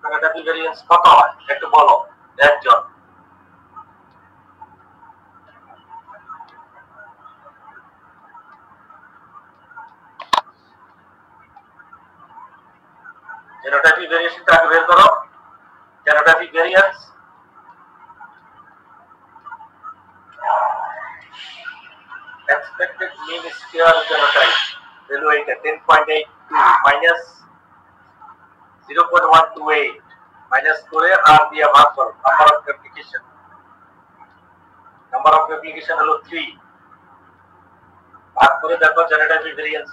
জেনারেটিভ ভেরিয়েন্স কত হয়? একটু বলো, একজন। জেনোটাইপিক ভেরিয়েশনটা আগে বের করো। Genotypic variance expected mean square genotype value এটা 10.82 minus 0.128 মাইনাস করে আর দিয়ে ভাগ করো number of application number of application হলো 3 ভাগ করে দেখো জেনারেটিভ ভেরিয়েন্স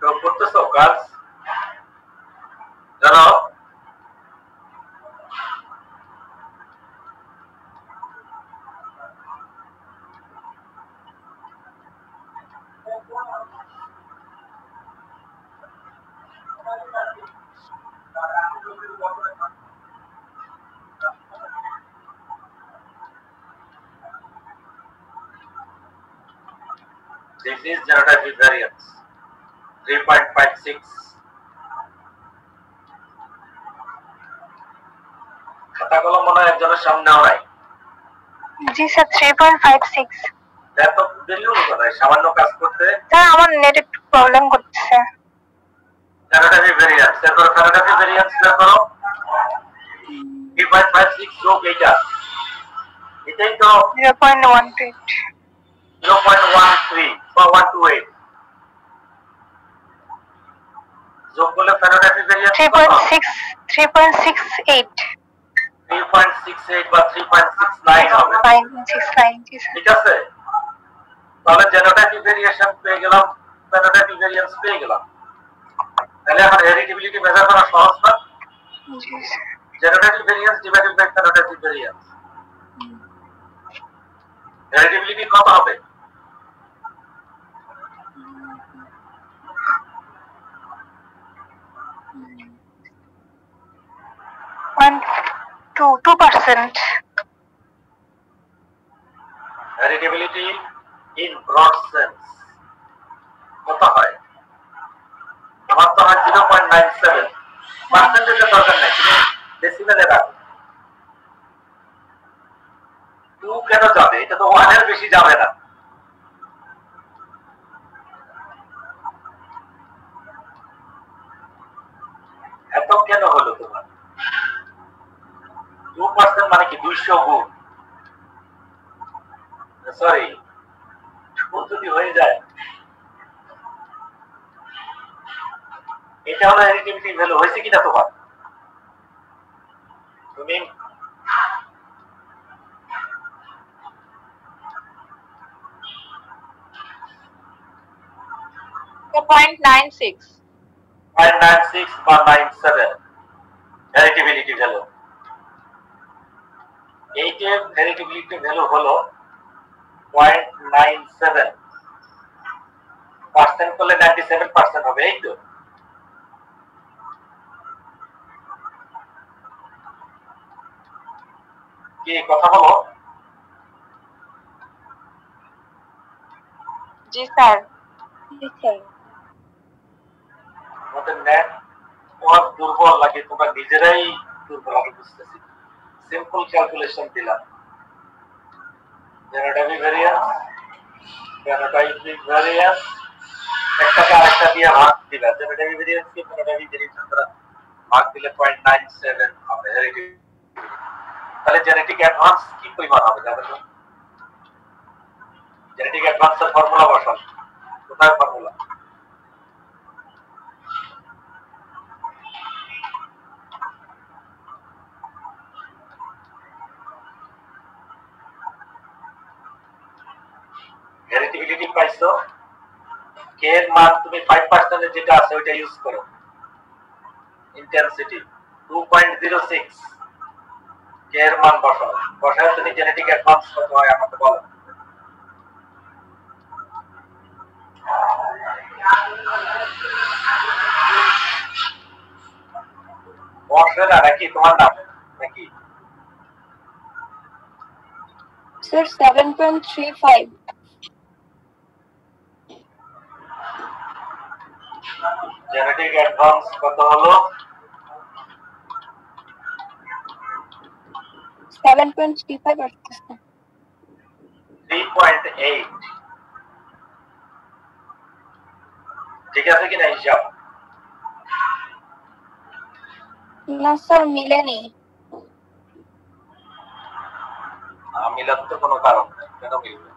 কত তো করতেছো কাজ জানো This is generative variance. 3.56. খাতাগুলো মনে হয় একজনের সামনেও নাই জি sir three point five six এত দেরিও সামান্য কাজ করতে? স্যার আমার নেট একটু প্রবলেম করতেছে। জেনারেটিভ ভেরিয়েন্স এরপর জেনারেটিভ ভেরিয়েন্স বের করো। 3.56 যোগ এইটা। এটাই তো zero point one two eight 0.13 বা 128 যোগ করলে phenotypic variance three point six three point six eight 3.68 বা 3.69 হবে নাইন সিক্স নাইন জি স্যার ঠিক আছে তাহলে জেনোটাইপিক ভেরিয়েশন পেয়ে গেলাম ফেনোটাইপিক ভেরিয়েন্স পেয়ে গেলাম তাহলে এখন হেরিডিবিলিটি মেজার করা সহজ না জি sir genotypic variance divided by phenotypic variance heritability কত হবে two two percent heritability in broad কত হয়? আমার তো হয় জিরো পয়েন্ট নাইন সেভেন পার্সেন্টেজের দরকার নাই, তুমি ডেসিমেলে রাখো। টু কেন যাবে? এটা তো ওয়ানের বেশি যাবে না। এত কেন হলো তোমার? টু পার্সেন্ট মানে কি? দুইশো গুণ সরি যদি হয়ে যায়। এটা হলো হেরিটেবিলিটি ভ্যালু হয়েছে কিনা তোমার? তুমি? Point nine six point nine six বা নাইন সেভেন হেরিটেবিলিটি ভ্যালু এইটের হেরিটেবিলিটি ভ্যালু হলো পয়েন্ট নাইন সেভেন পার্সেন্ট করলে নাইনটি সেভেন পার্সেন্ট হবে এই তো। কি কথা বলো? জি স্যার। নেট তোমার দুর্বল লাগে তোমরা নিজেরাই দুর্বল আমি বুঝতেছি। সিম্পল ক্যালকুলেশন দিলাম জেনোটাইপিক ভ্যারিয়েন্স ফেনোটাইপিক ভ্যারিয়েন্স একটাকে আরেকটা দিয়ে ভাগ দিলা জেনোটাইপিক ভ্যারিয়েন্স কে ফেনোটাইপিক ভ্যারিয়েন্স দ্বারা ভাগ দিলে 0.97 হবে হেরিটেজ তাহলে জেনেটিক অ্যাডভান্স কি পরিমাণ হবে জানেন তো জেনেটিক অ্যাডভান্সের ফর্মুলা বসান কোথায় ফর্মুলা এর মান তুমি 5% এ যেটা আছে ওটা ইউজ করো। ইন্টেনসিটি 2.06 কে এর মান বসাও। বসায় তুমি জেনেটিক অ্যাডভান্স কত হয় আমাকে বলো। বর্ষেরা নাকি? তোমার নাম নাকি? স্যার 7.35 জেনেটিক অ্যাডভান্স কত হলো? সেভেন পয়েন্ট থ্রি 3.8 ঠিক আছে কিনা হিসাব? না স্যার মিলেনি। মিলার তো কোনো কারণ নেই কেন মিলবে?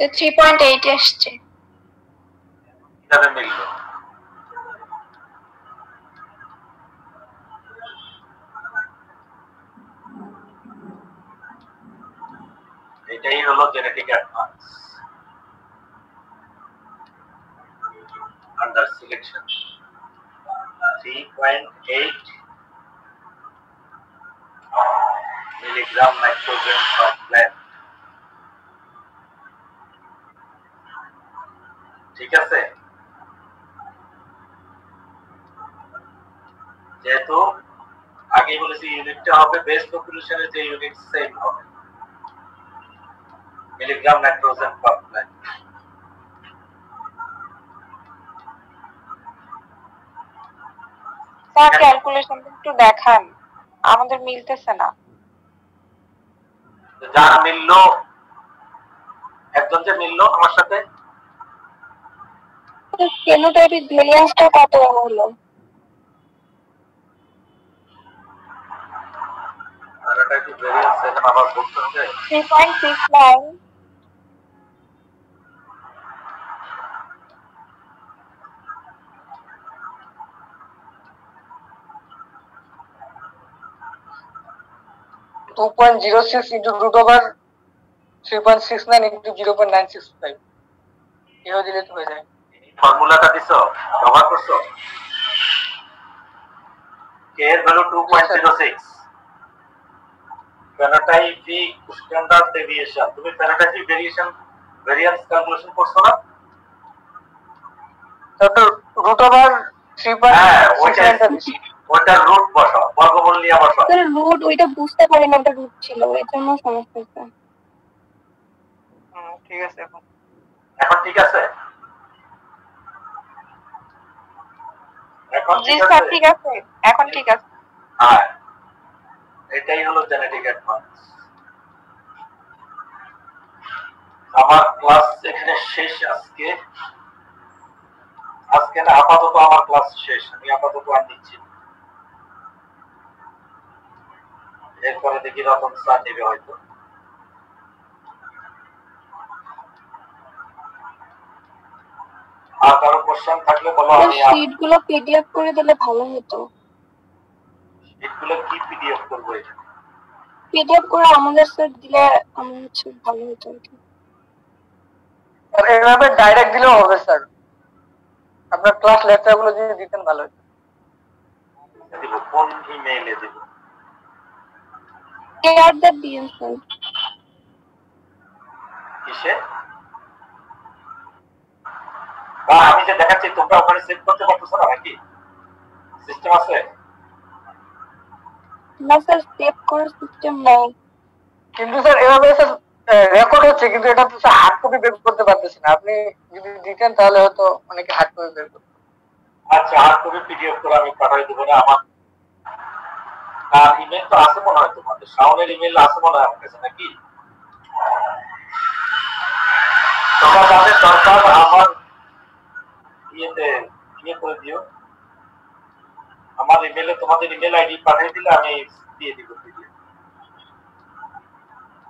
সে থ্রি পয়েন্ট এইট এসছে। কীভাবে মিললো? এটাই হলো genetic advance under selection 3.8 milligram nitrogen per plant ঠিক আছে যেহেতু আগে বলেছি ইউনিটটা হবে বেস পপুলেশনের যে ইউনিট সেম হবে। Milligram nitrogen per plant sir calculation একটু দেখান। আমাদের মিলতেছে না। তো যার মিললো একজন যে মিললো আমার সাথে। ফেনোটাইপিক ভেরিয়েন্সটা কত হলো আর এটা একটু ভেরিয়েন্স এখন আবার বলতে হবে three point six nine two point zero six into root over three point six nine into zero point nine six five এভাবে দিলে তো হয়ে যায় ফর্মুলাটা দিছো ব্যবহার করছ কে এর ভ্যালু 2.06 ফেনোটাইপিক স্ট্যান্ডার্ড ডেভিয়েশন তুমি ফেনোটাইপিক ভেরিয়েশন ভেরিয়েন্স ক্যালকুলেশন করছ না? তারপর রুট ওভার থ্রি পয়েন্ট হ্যাঁ ওইটার রুট বসাও বর্গমূল নিয়ে বসাও। স্যার রুট ওইটা বুঝতে পারি না ওটা রুট ছিল এর জন্য সমস্যা হচ্ছে। ঠিক আছে এখন। এখন ঠিক আছে? এখন জি স্যার ঠিক আছে। এখন ঠিক আছে। হ্যাঁ। এটাই হলো জেনেটিক অ্যাডভান্স আমার ক্লাস এখানে শেষ আজকে। আজকে না, আপাতত আমার ক্লাস শেষ, আমি আপাতত আর নিচ্ছি এরপরে দেখি রতন স্যার নেবে হয়তো। আর কারও কোশ্চেন থাকলে বলো, আমি আর- শিটগুলো পিডিএফ করে দিলে ভালো হতো। এগুলো কি পিডিএফ করব এটা পিডিএফ করে আমাদের স্যার দিলে আমার হচ্ছে ভালো হতো আর কি। এভাবে ডাইরেক্ট দিলেও হবে স্যার আপনার ক্লাস লেকচারগুলো যদি দিতেন ভালো হতো। দিব কোন ইমেইলে দিব? কেয়ার দ্য দিয়েন স্যার কিসে? বা আমি যে দেখাচ্ছি তোমরা ওখানে সেভ করতে পারতেছো না নাকি? সিস্টেম আছে? না স্যার সেভ করার সিস্টেম নাই। কিন্তু স্যার এভাবে স্যার রেকর্ড হচ্ছে কিন্তু এটা তো স্যার হার্ড কপি বের করতে পারতেছি না। আপনি যদি দিতেন তাহলে হয়তো অনেকে হার্ড কপি বের করতে। আচ্ছা আর কবি পিডিএফ করে আমি পাঠাই দেবো না আমার আর ইমেল তো আছে মনে হয় তোমাদের? শাওনের ইমেল আছে মনে হয় আমার কাছে নাকি? তোমরা যাদের দরকার আমার ইয়েতে ইয়ে করে দিও। আমার ইমেলে তোমাদের ইমেল আইডি পাঠিয়ে দিলে আমি দিয়ে দিব PDF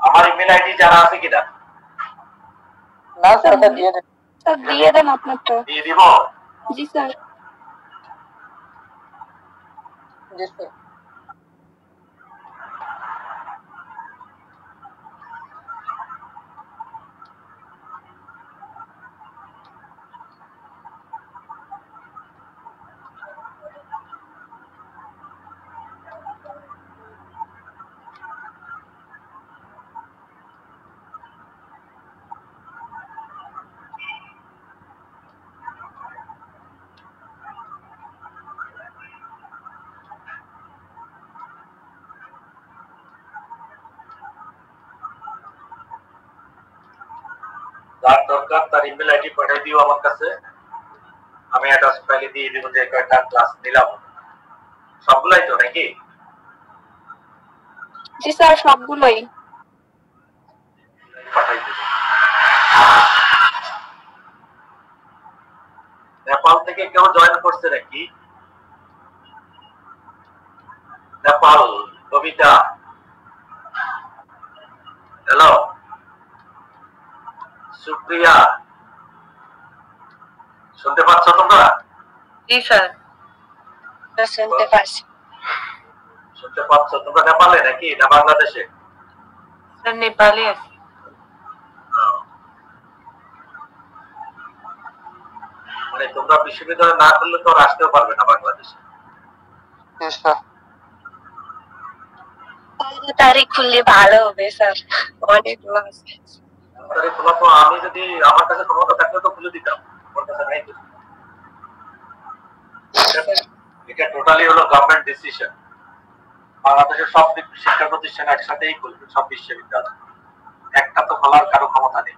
আমার ইমেল আইডি জানা আছে কিনা না স্যার ওটা দিয়ে দেন স্যার দিয়ে দেন আপনারটা দিয়ে দিব জি স্যার জি স্যার দরকার তার ইমেল আইডি পাঠিয়ে দিও আমার কাছে। আমি অ্যাটাচ ফাইলে দিয়ে দিব যে কয়টা ক্লাস নিলাম। সবগুলাই তো নাকি? জি স্যার সবগুলোই। পাঠাই দেব। নেপাল থেকে কেউ জয়েন করছে নাকি নেপাল কবিতা হ্যালো সুপ্রিয়া শুনতে পাচ্ছ তোমরা? জি স্যার। শুনতে পাচ্ছি। শুনতে পাচ্ছ? তোমরা নেপালে নাকি না বাংলাদেশে? স্যার নেপালে আছে। মানে তোমরা বিশ্ববিদ্যালয় না করলে তো আসতেও পারবে না বাংলাদেশে। তারিখ খুললে ভালো হবে স্যার। অনেক তাহলে খোলা আমি যদি আমার কাছে ক্ষমতা থাকলে তো খুলে দিতাম। আমার কাছে নাই তো এটা টোটালি হলো গভর্নমেন্ট ডিসিশন বাংলাদেশের সব শিক্ষা প্রতিষ্ঠান একসাথেই খুলবে সব বিশ্ববিদ্যালয়। একটা তো খোলার কারও ক্ষমতা নেই।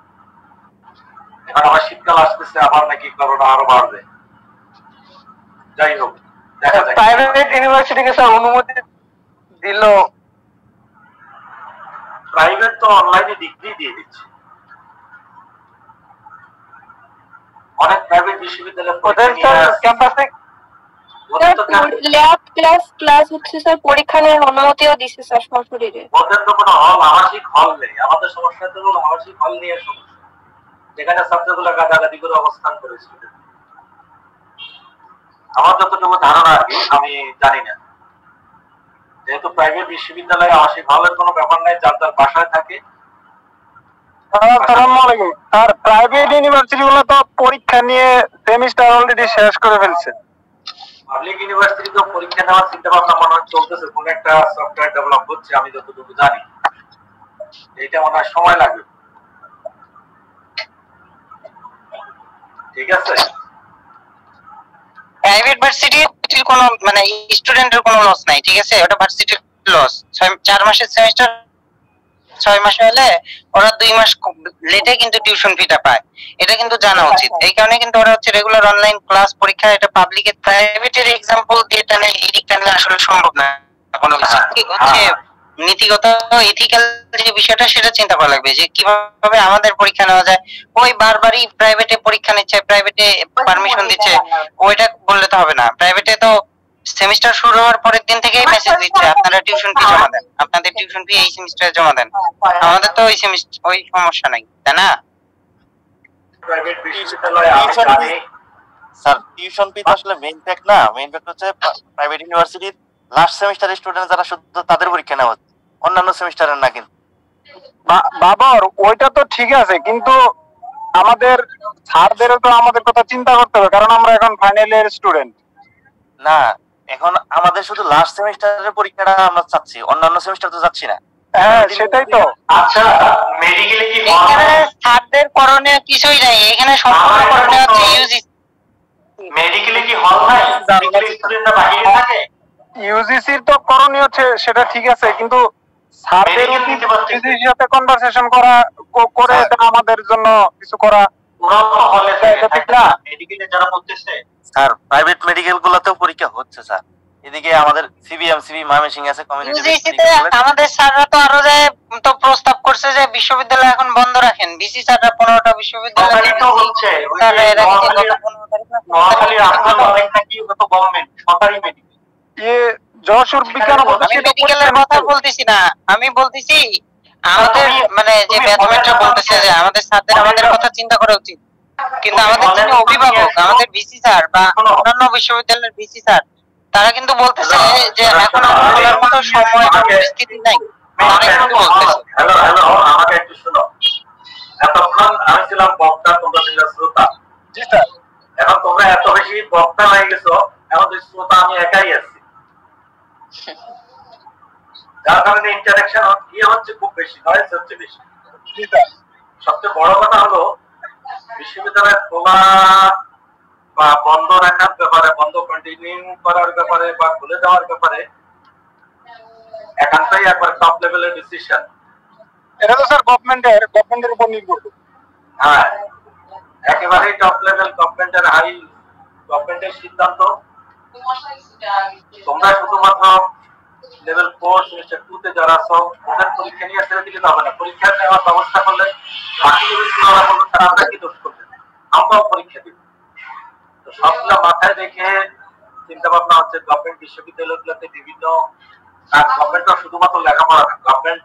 এখন আবার শীতকাল আসতেছে আবার নাকি করোনা আরও বাড়বে। যাই হোক দেখা প্রাইভেট ইউনিভার্সিটিকে স্যার অনুমতি দিল? প্রাইভেট তো অনলাইনে ডিগ্রি দিয়ে দিচ্ছে। অনেক প্রাইভেট বিশ্ববিদ্যালয় ওদের ক্যাম্পাসে ল্যাব ক্লাস ক্লাস হচ্ছে স্যার পরীক্ষা নেওয়ার অনুমতিও দিছে স্যার সশরীরে ওদের তো কোনো হল আবাসিক হল নেই। আমাদের সমস্যা তো হলো আবাসিক হল নিয়ে সমস্যা। যেখানে ছাত্রগুলো গাদাগাদি করে অবস্থান করেছিল। আমার যতটুকু ধারণা আর কি আমি জানি না। যেহেতু প্রাইভেট বিশ্ববিদ্যালয়ে আবাসিক হলের কোনো ব্যাপার নাই যার যার বাসায় থাকে আর প্রাইভেট ইউনিভার্সিটি গুলো তো পরীক্ষা নিয়ে সেমিস্টার অলরেডি শেষ করে ফেলছে। পাবলিক ইউনিভার্সিটি তো পরীক্ষা নেওয়ার চিন্তা ভাবনা মনে হয় চলতেছে কোন একটা সফটওয়্যার ডেভেলপ হচ্ছে আমি যতটুকু জানি। এটা মনে হয় সময় লাগবে ঠিক আছে? প্রাইভেট ভার্সিটির কোনো মানে স্টুডেন্টের কোনো লস নাই ঠিক আছে? ওটা ভার্সিটির লস চার মাসের সেমিস্টার ছয় মাসে হলে ওরা দুই মাস লেটে কিন্তু টিউশন ফিটা পায়। এটা কিন্তু জানা উচিত। এই কারণে কিন্তু ওরা হচ্ছে রেগুলার অনলাইন ক্লাস পরীক্ষা এটা পাবলিকের প্রাইভেটের এক্সাম্পল দিয়ে টানে এদিক টানলে আসলে সম্ভব না। কোনো কিছু। কি হচ্ছে নীতিগত ইথিক্যাল যে বিষয়টা সেটা চিন্তা করা লাগবে যে কীভাবে আমাদের পরীক্ষা নেওয়া যায়। ওই বারবারই প্রাইভেটে পরীক্ষা নিচ্ছে প্রাইভেটে পারমিশন দিচ্ছে ওইটা বললে তো হবে না। প্রাইভেটে তো সেমিস্টার শুরু হওয়ার পরের দিন থেকেই মেসেজ দিচ্ছে আপনারা টিউশন ফি জমা দেন। আপনাদের টিউশন ফি এই সেমিস্টারে জমা দেন। আমাদের তো ওই সেমিস্টার ওই সমস্যা নাই তাই না? প্রাইভেট বিশ্ববিদ্যালয়ে স্যার টিউশন ফি তো আসলে মেইন ফ্যাক্ট না। মেইন ফ্যাক্ট হচ্ছে প্রাইভেট ইউনিভার্সিটির লাস্ট সেমিস্টারের স্টুডেন্ট যারা শুধু তাদের পরীক্ষা নেওয়া হচ্ছে। অন্যান্য সেমিস্টারের না কিন্তু। বাবর ওইটা তো ঠিক আছে কিন্তু আমাদের স্যারদেরও তো আমাদের কথা চিন্তা করতে হবে কারণ আমরা এখন ফাইনাল ইয়ার স্টুডেন্ট না এখন আমাদের শুধু লাস্ট সেমিস্টারের পরীক্ষাটা আমরা চাচ্ছি অন্যান্য সেমিস্টার তো যাচ্ছি না। হ্যাঁ সেটাই তো। আচ্ছা মেডিকেলে কি এখানে নাই করণীয় কিছুই নাই এখানে সম্পূর্ণ করণীয় হচ্ছে ইউজি মেডিকেলে কি হল নাই? স্টুডেন্টরা বাইরে থাকে? ইউজিসির তো করণীয় সেটা ঠিক আছে কিন্তু স্যারদের সাথে কনভারসেশন করে আমাদের জন্য কিছু করা ওরাও তো হলে থাকে এটা ঠিক থাকে না। না মেডিকেলে যারা পড়তেছে স্যার প্রাইভেট মেডিকেল গুলোতেও পরীক্ষা হচ্ছে স্যার এদিকে আমাদের সিবিএম সিবি ময়মনসিং আছে কমিউনিটি আমাদের স্যাররা তো আরও যে তো প্রস্তাব করছে যে বিশ্ববিদ্যালয় এখন বন্ধ রাখেন। বিসি স্যাররা পনেরোটা বিশ্ববিদ্যালয় তো হচ্ছে। স্যাররা এরা কি গত 15 তারিখ না? নোয়াখালীর আব্দুল মালিক নাকি ওটা গভর্নমেন্ট সরকারি মেডিকেল ইয়ে যশোর বিজ্ঞান ও আমি প্রযুক্তি মেডিকেলের কথা বলতেছি না। আমি বলতেছি আমাদের মানে যে না বলতেছে যে- আমাদের স্যারদের আমাদের কথা চিন্তা করা উচিত। কিন্তু আমাদের যিনি অভিভাবক আমাদের ভিসি স্যার বা। অন্যান্য বিশ্ববিদ্যালয়ের ভিসি স্যার তারা কিন্তু বলতেছে যে এখন বলার মতো সময় বা পরিস্থিতি নাই। তারা কিন্তু বলতেছে। হ্যালো হ্যালো আমাকে একটু শোনো। এতক্ষণ আমি ছিলাম বক্তা তোমরা ছিলাম শ্রোতা। জি স্যার। এখন তোমরা এত বেশি বক্তা হয়ে গেছো এখন শ্রোতা আমি একাই আছি। যার কারণে ইন্টারাকশন ইয়ে হচ্ছে খুব বেশি নয়েজ হচ্ছে বেশি। সবচেয়ে বড় কথা হলো বিশ্ববিদ্যালয় খোলা বা বন্ধ রাখার ব্যাপারে বন্ধ কন্টিনিউ করার ব্যাপারে বা খুলে দেওয়ার ব্যাপারে একান্তই একবার টপ লেভেলের ডিসিশন এটা তো স্যার গভর্নমেন্টের গভর্নমেন্টের উপর নির্ভর হ্যাঁ একেবারেই টপ লেভেল গভর্নমেন্টের হাই গভর্নমেন্টের সিদ্ধান্ত। তোমরা শুধুমাত্র লেভেল ফোর সেমিস্টার টু তে যারা আছো ওদের পরীক্ষা নিয়ে ছেড়ে দিলে হবে না। পরীক্ষা নেওয়ার ব্যবস্থা করলে বাকি বলবে তারা আমরা কি দোষ করবে? আমরাও পরীক্ষা দিব। তো সবগুলো মাথায় রেখে চিন্তা ভাবনা হচ্ছে গভর্নমেন্ট বিশ্ববিদ্যালয় বিশ্ববিদ্যালয়গুলোতে বিভিন্ন, আর গভর্নমেন্টও শুধুমাত্র লেখাপড়া না গভর্নমেন্ট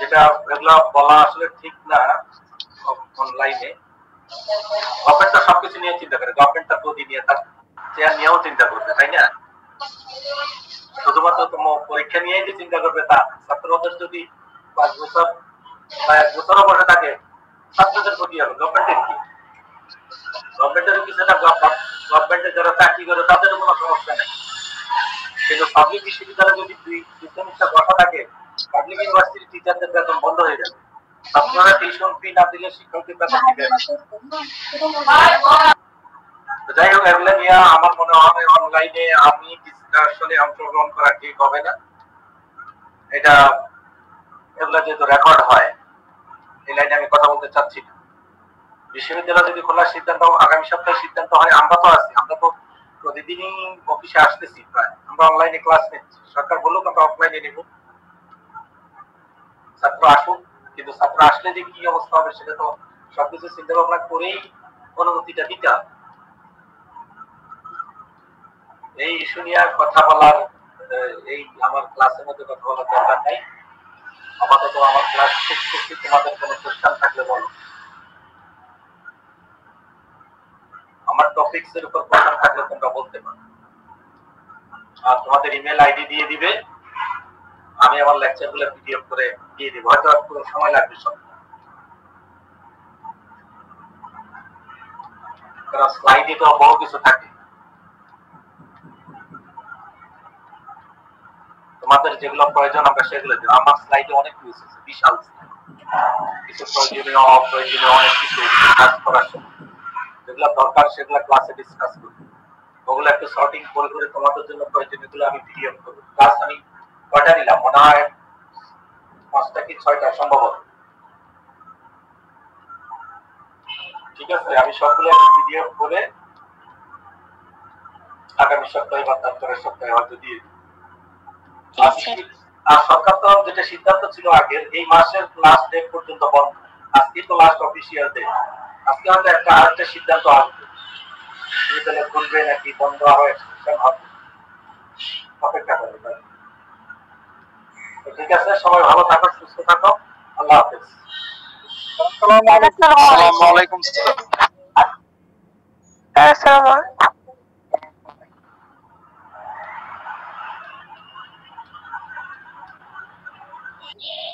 যেটা এগুলো বলা আসলে ঠিক না অনলাইনে গভর্নমেন্ট তো সবকিছু নিয়ে চিন্তা করে গভর্নমেন্ট তার গদি নিয়ে, তার চেয়ার নিয়েও চিন্তা করবে, তাই না? শুধুমাত্র পরীক্ষা নিয়েই যে চিন্তা করবে তা ছাত্রদের যদি পাঁচ বছর বা এক বছরও বসে থাকে ছাত্রদের ক্ষতি হবে। গভর্নমেন্টের কি? গভর্নমেন্টের কিছু না গভর্নমেন্টের যারা চাকরি করে তাদের কোনো সমস্যা নেই। কিন্তু পাবলিক বিশ্ববিদ্যালয়ে যদি দুই সেমিস্টার বসা থাকে পাবলিক ইউনিভার্সিটি টিচারদের বেতন বন্ধ হয়ে যাবে। ছাত্ররা টিউশন ফি না দিলে শিক্ষকদের বেতন দিবে যাই হোক এগুলো নিয়ে আমার মনে হয় অনলাইনে আমি ডিসকাশনে অংশগ্রহণ করা ঠিক হবে না। এটা এগুলো যেহেতু রেকর্ড হয়, এই লাইনে আমি কথা বলতে চাচ্ছি না। বিশ্ববিদ্যালয় যদি খোলার সিদ্ধান্ত, আগামী সপ্তাহে সিদ্ধান্ত হয়, আমরা তো আছি, আমরা তো প্রতিদিনই অফিসে আসতেছি প্রায়। আমরা অনলাইনে ক্লাস নিচ্ছি। সরকার বলুক, আমরা অফলাইনে নেব। ছাত্র আসুক, কিন্তু ছাত্র আসলে যে কি অবস্থা হবে, সেটা তো সবকিছু চিন্তা ভাবনা করেই অনুমতিটা দিতে হবে। এই ইস্যু নিয়ে কথা বলার এই আমার ক্লাসের মধ্যে কথা বলার দরকার নাই। আপাতত আমার ক্লাস শেষ করছি তোমাদের কোনো কোশ্চেন থাকলে বলো। আমার টপিকস এর উপর কোশ্চেন থাকলে তোমরা বলতে পারো। আর তোমাদের ইমেল আইডি দিয়ে দিবে। আমি আমার লেকচারগুলো পিডিএফ করে দিয়ে দিব। হয়তো আর পুরো সময় লাগবে সব। কারণ স্লাইডে তো বহু কিছু থাকে। তোমাদের যেগুলো প্রয়োজন আমরা সেগুলো দিব আমার স্লাইডে অনেক কিছু আছে, বিশাল কিছু প্রয়োজনীয়, অপ্রয়োজনীয় অনেক কিছু কাজ করার যেগুলো দরকার, সেগুলো ক্লাসে ডিসকাস করব ওগুলো একটু সর্টিং করে করে তোমাদের জন্য প্রয়োজনীয়গুলো আমি পিডিএফ করব। ক্লাস আমি কয়টা নিলাম? মনে হয় পাঁচটা কি ছয়টা, সম্ভবত। ঠিক আছে, আমি সবগুলো একটু পিডিএফ করে আগামী সপ্তাহে বা তারপরের সপ্তাহে হয়তো দিয়ে দিই। আর সরকার তো যেটা সিদ্ধান্ত ছিল আগের এই মাসের লাস্ট ডেট পর্যন্ত বন্ধ। আজকে তো লাস্ট অফিসিয়াল ডেট আজকে হয়তো একটা আরেকটা সিদ্ধান্ত আসবে বিদ্যালয় খুলবে নাকি বন্ধ আরও এক্সটেনশন হবে? অপেক্ষা করে তো ঠিক আছে সবাই ভালো থাকো সুস্থ থাকো। আল্লাহ হাফেজ। আসসালামু আলাইকুম। আসসালামু আলাইকুম। Yeah.